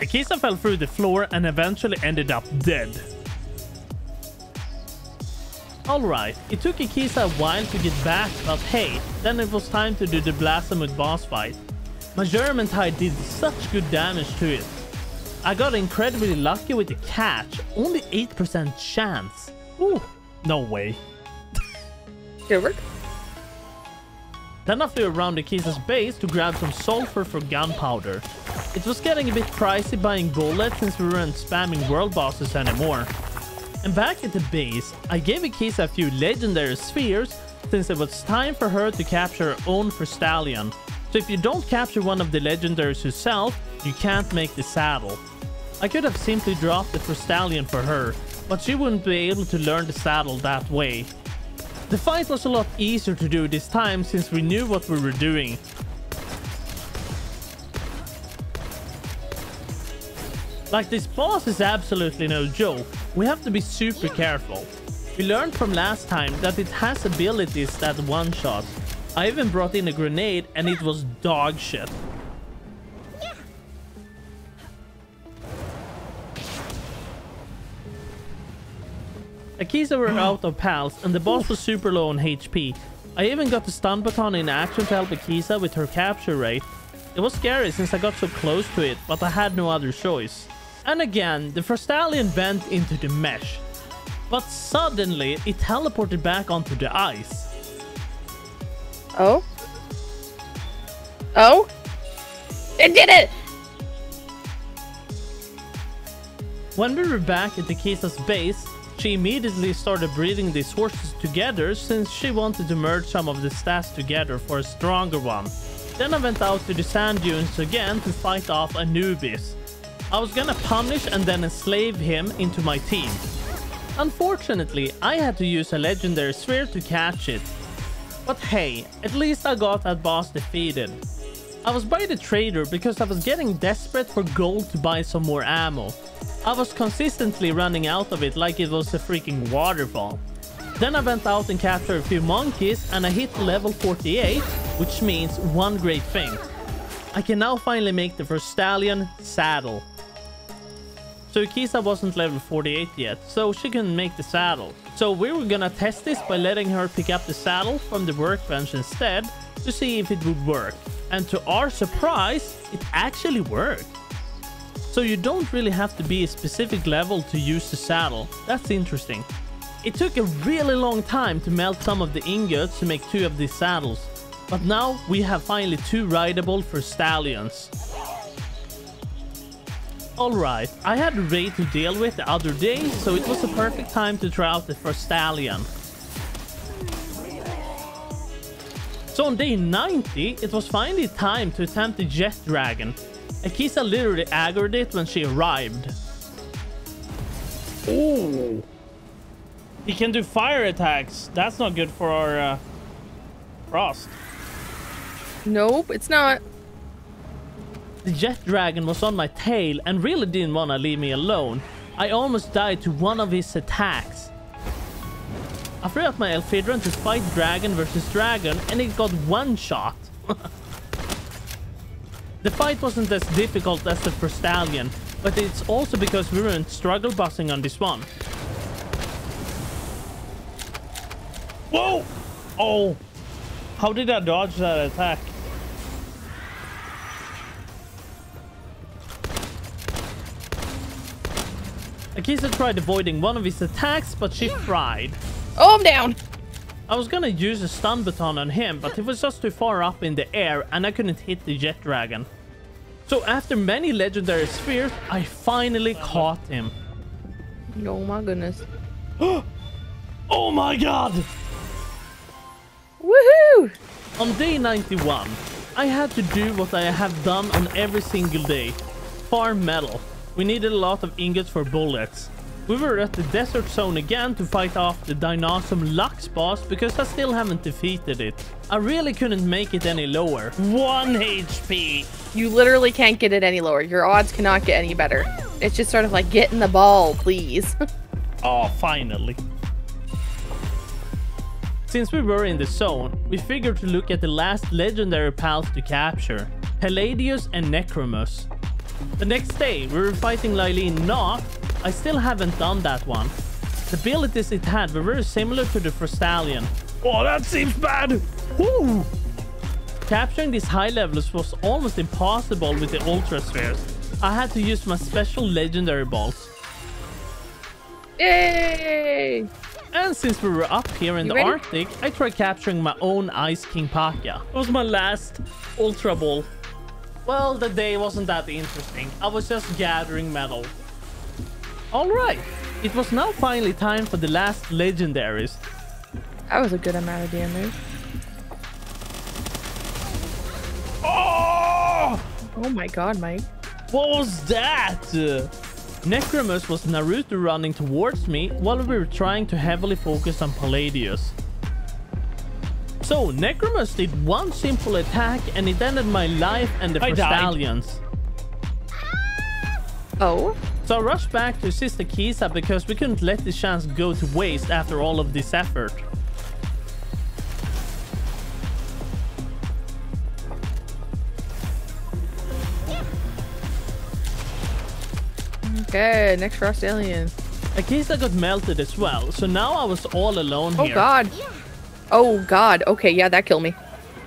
Akiza fell through the floor and eventually ended up dead. Alright, it took Akiza a while to get back, but hey, then it was time to do the Blazamut boss fight. My Jormuntide did such good damage to it. I got incredibly lucky with the catch, only 8% chance. Ooh, no way. Good work. Then I flew around the Akiza's base to grab some sulfur for gunpowder. It was getting a bit pricey buying bullets since we weren't spamming world bosses anymore. And back at the base, I gave Akiza a few legendary spheres since it was time for her to capture her own Frostallion. So if you don't capture one of the legendaries yourself, you can't make the saddle. I could have simply dropped the Frostallion for her, but she wouldn't be able to learn the saddle that way. The fight was a lot easier to do this time since we knew what we were doing. Like this boss is absolutely no joke. We have to be super careful. We learned from last time that it has abilities that one-shot. I even brought in a grenade and it was dog shit. Akiza were out of pals and the boss was super low on HP. I even got the stun baton in action to help Akiza with her capture rate. It was scary since I got so close to it, but I had no other choice. And again, the Frostallion bent into the mesh. But suddenly, it teleported back onto the ice. Oh? Oh? It did it! When we were back at Akiza's base, she immediately started breeding these horses together since she wanted to merge some of the stats together for a stronger one. Then I went out to the sand dunes again to fight off Anubis. I was gonna punish and then enslave him into my team. Unfortunately, I had to use a legendary sphere to catch it. But hey, at least I got that boss defeated. I was by the trader because I was getting desperate for gold to buy some more ammo. I was consistently running out of it like it was a freaking waterfall. Then I went out and captured a few monkeys and I hit level 48, which means one great thing. I can now finally make the Frostallion saddle. So Kisa wasn't level 48 yet, so she couldn't make the saddle. So we were gonna test this by letting her pick up the saddle from the workbench instead to see if it would work. And to our surprise, it actually worked. So you don't really have to be a specific level to use the saddle. That's interesting. It took a really long time to melt some of the ingots to make two of these saddles. But now we have finally two rideable Frostallions. Alright, I had a raid to deal with the other day, so it was a perfect time to try out the Frostallion. So on day 90, it was finally time to attempt the Jetragon. Akiza literally aggroed it when she arrived. Ooh. He can do fire attacks. That's not good for our uh, frost. Nope, it's not. The Jetragon was on my tail and really didn't want to leave me alone. I almost died to one of his attacks. I threw out my Elphidran to fight dragon versus dragon and it got one shot. [LAUGHS] the fight wasn't as difficult as the Frostallion, but it's also because we weren't struggle bossing on this one. Whoa! Oh! How did I dodge that attack? Akiza tried avoiding one of his attacks, but she fried. Oh, I'm down. I was gonna use a stun baton on him, but he was just too far up in the air and I couldn't hit the Jetragon. So after many legendary spheres, I finally caught him. Oh my goodness. [GASPS] Oh my god! Woohoo! On day 91, I had to do what I have done on every single day. Farm metal. We needed a lot of ingots for bullets. We were at the desert zone again to fight off the Dinossom Lux boss because I still haven't defeated it. I really couldn't make it any lower. 1 HP! You literally can't get it any lower. Your odds cannot get any better. It's just sort of like, get in the ball, please. [LAUGHS] Oh, finally. Since we were in the zone, we figured to look at the last legendary pals to capture, Palladius and Necromus. The next day, we were fighting Lyleen Noct. I still haven't done that one. The abilities it had were very similar to the Frostallion. Oh, that seems bad! Woo! Capturing these high levels was almost impossible with the Ultra Spheres. I had to use my special legendary balls. Yay! And since we were up here in You the ready? Arctic, I tried capturing my own Ice Kingpaca. It was my last Ultra Ball. Well, the day wasn't that interesting. I was just gathering metal. Alright, it was now finally time for the last legendaries. That was a good amount of damage. Oh! Oh my god, Mike. What was that? Necromus was Naruto running towards me while we were trying to heavily focus on Palladius. So, Necromus did one simple attack and it ended my life and the I died. stallions. Oh? So I rushed back to assist Kisa because we couldn't let the chance go to waste after all of this effort. Okay, next frost alien. Akiza got melted as well, so now I was all alone Oh here. Oh god. Oh god. Okay, yeah, that killed me.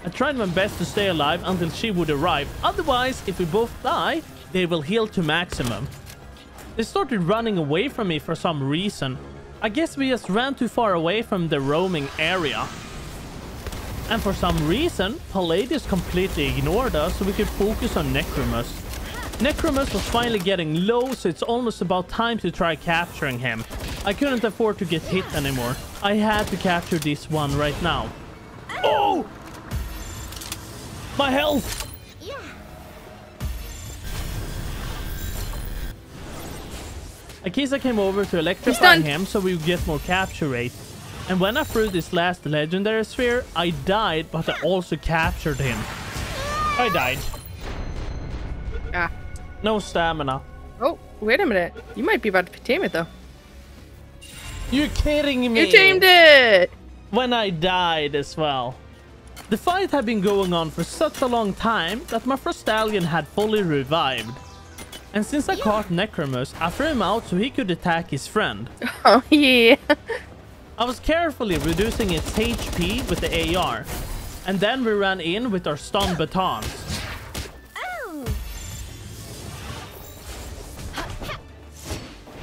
I tried my best to stay alive until she would arrive. Otherwise, if we both die, they will heal to maximum. They started running away from me for some reason. I guess we just ran too far away from the roaming area. And for some reason, Palladius completely ignored us so we could focus on Necromus. Necromus was finally getting low, so it's almost about time to try capturing him. I couldn't afford to get hit anymore. I had to capture this one right now. Oh! My health! Akiza came over to electrify him so we would get more capture rate. And when I threw this last legendary sphere, I died, but I also captured him. I died. Ah. No stamina. Oh, wait a minute. You might be about to tame it though. You're kidding me! You tamed it! when I died as well. The fight had been going on for such a long time that my Frostallion had fully revived. And since I caught Necromus, I threw him out so he could attack his friend. [LAUGHS] Oh yeah. [LAUGHS] I was carefully reducing its HP with the AR. And then we ran in with our stun batons. [LAUGHS]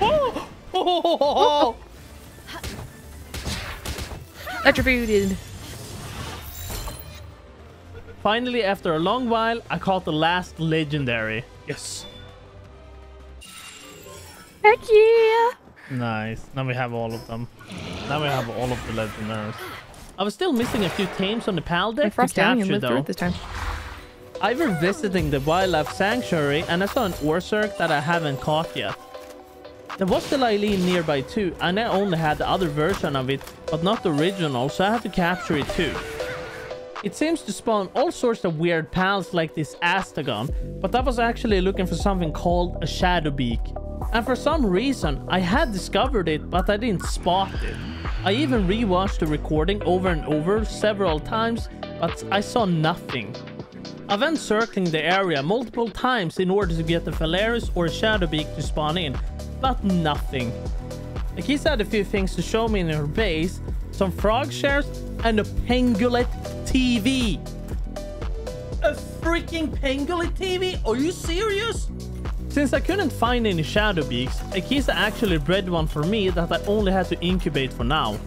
Oh! Oh! Attributed. Finally, after a long while, I caught the last legendary. Yes. Heck yeah. Nice. Now we have all of them. Now we have all of the legendaries. I was still missing a few tames on the Paldeck to capture though. this time. I were visiting the wildlife sanctuary and I saw an Orserk that I haven't caught yet. There was the Lyleen nearby too, and I only had the other version of it, but not the original, so I had to capture it too. It seems to spawn all sorts of weird pals like this Astegon, but I was actually looking for something called a Shadowbeak. And for some reason, I had discovered it, but I didn't spot it. I even rewatched the recording over and over several times, but I saw nothing. I went circling the area multiple times in order to get the Faleris or Shadowbeak to spawn in, but nothing. Akiza had a few things to show me in her base, some frog shares, and a Pangolin TV. A freaking Pangolin TV? Are you serious? Since I couldn't find any Shadowbeaks, Akiza actually bred one for me that I only had to incubate for now.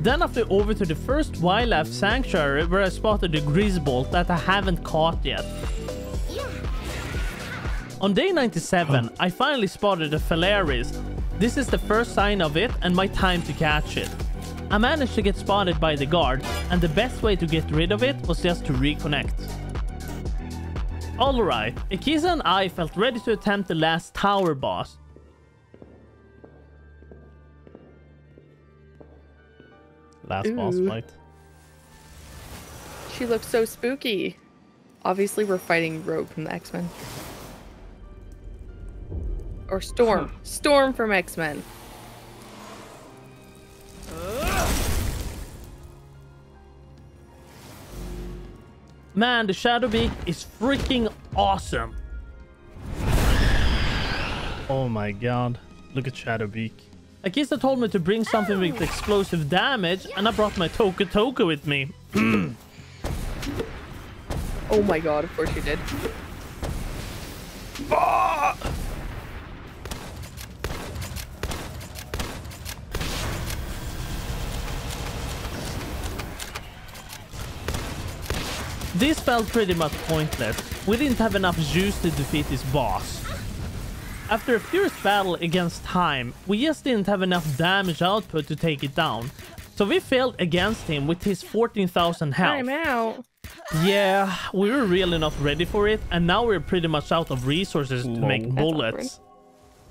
Then I flew over to the first wildlife sanctuary where I spotted the Grizzbolt that I haven't caught yet. On day 97, I finally spotted a Faleris. This is the first sign of it and my time to catch it. I managed to get spotted by the guard, and the best way to get rid of it was just to reconnect. Alright, Akiza and I felt ready to attempt the last tower boss. Last boss fight. She looks so spooky. Obviously, we're fighting Rogue from the X Men. Or Storm. Storm from X Men. Man, the Shadowbeak is freaking awesome. Oh my god. Look at Shadowbeak. Akiza told me to bring something with explosive damage, and I brought my Tocotoco with me. Oh my god, of course you did. Ah! This felt pretty much pointless. We didn't have enough juice to defeat this boss. After a fierce battle against time, we just didn't have enough damage output to take it down. So we failed against him with his 14,000 health. I'm out. Yeah, we were really not ready for it, and now we're pretty much out of resources to make bullets.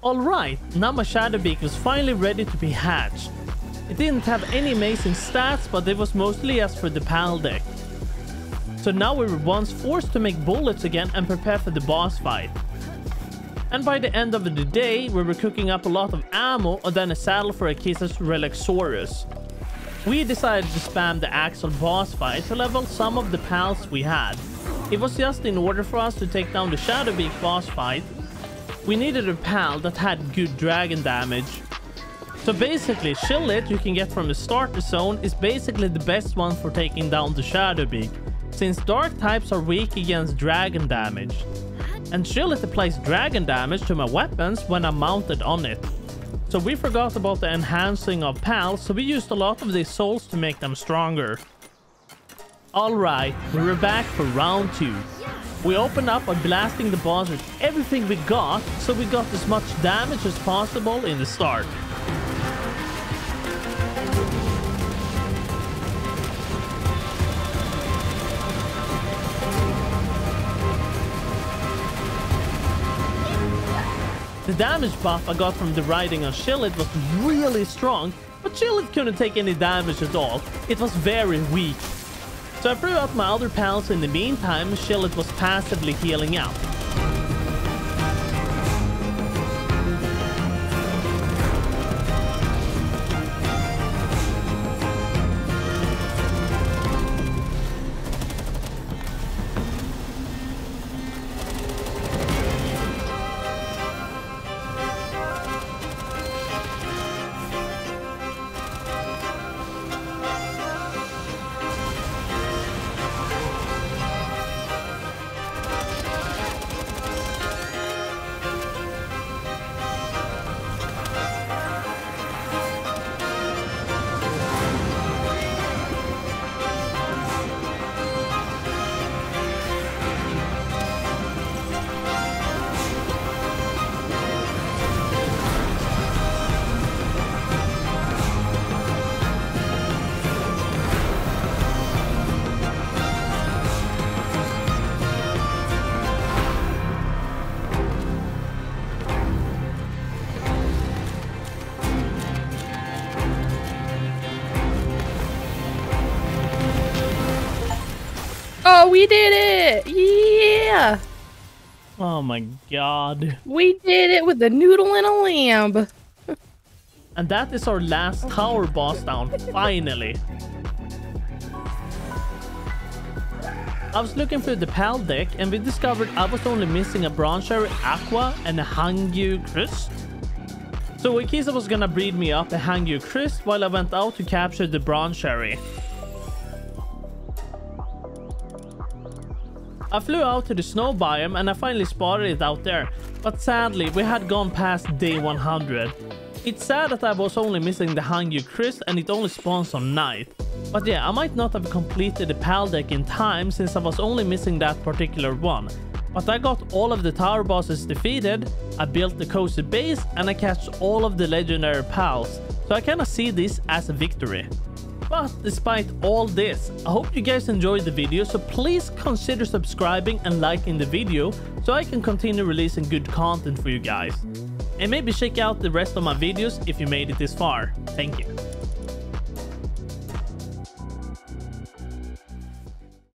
Alright, now my Shadowbeak was finally ready to be hatched. It didn't have any amazing stats, but it was mostly as for the Paldeck. So now we were once forced to make bullets again and prepare for the boss fight. And by the end of the day, we were cooking up a lot of ammo and then a saddle for Akiza's Relaxaurus. We decided to spam the Axel boss fight to level some of the pals we had. It was just in order for us to take down the Shadowbeak boss fight, we needed a pal that had good dragon damage. So basically, Chillet you can get from the starter zone is basically the best one for taking down the Shadowbeak, since dark types are weak against dragon damage. And Chillet applies dragon damage to my weapons when I'm mounted on it. So we forgot about the enhancing of pals, so we used a lot of these souls to make them stronger. Alright, we were back for round 2. We opened up by blasting the boss with everything we got, so we got as much damage as possible in the start. The damage buff I got from the riding on Chillet was really strong, but Chillet couldn't take any damage at all. It was very weak. So I threw out my other pals in the meantime, Chillet was passively healing up. Oh my god. We did it with a noodle and a lamb. And that is our last tower boss down, finally. I was looking through the Paldeck and we discovered I was only missing a Broncherry Aqua and a Hangyu Cryst. So Wakisa was gonna breed me up a Hangyu Cryst while I went out to capture the Broncherry. I flew out to the snow biome and I finally spotted it out there, but sadly we had gone past day 100. It's sad that I was only missing the Hangyu Cryst and it only spawns on night. But yeah, I might not have completed the Paldeck in time since I was only missing that particular one. But I got all of the tower bosses defeated, I built the cozy base and I catched all of the legendary pals, so I kinda see this as a victory. But despite all this, I hope you guys enjoyed the video, so please consider subscribing and liking the video so I can continue releasing good content for you guys. And maybe check out the rest of my videos if you made it this far. Thank you.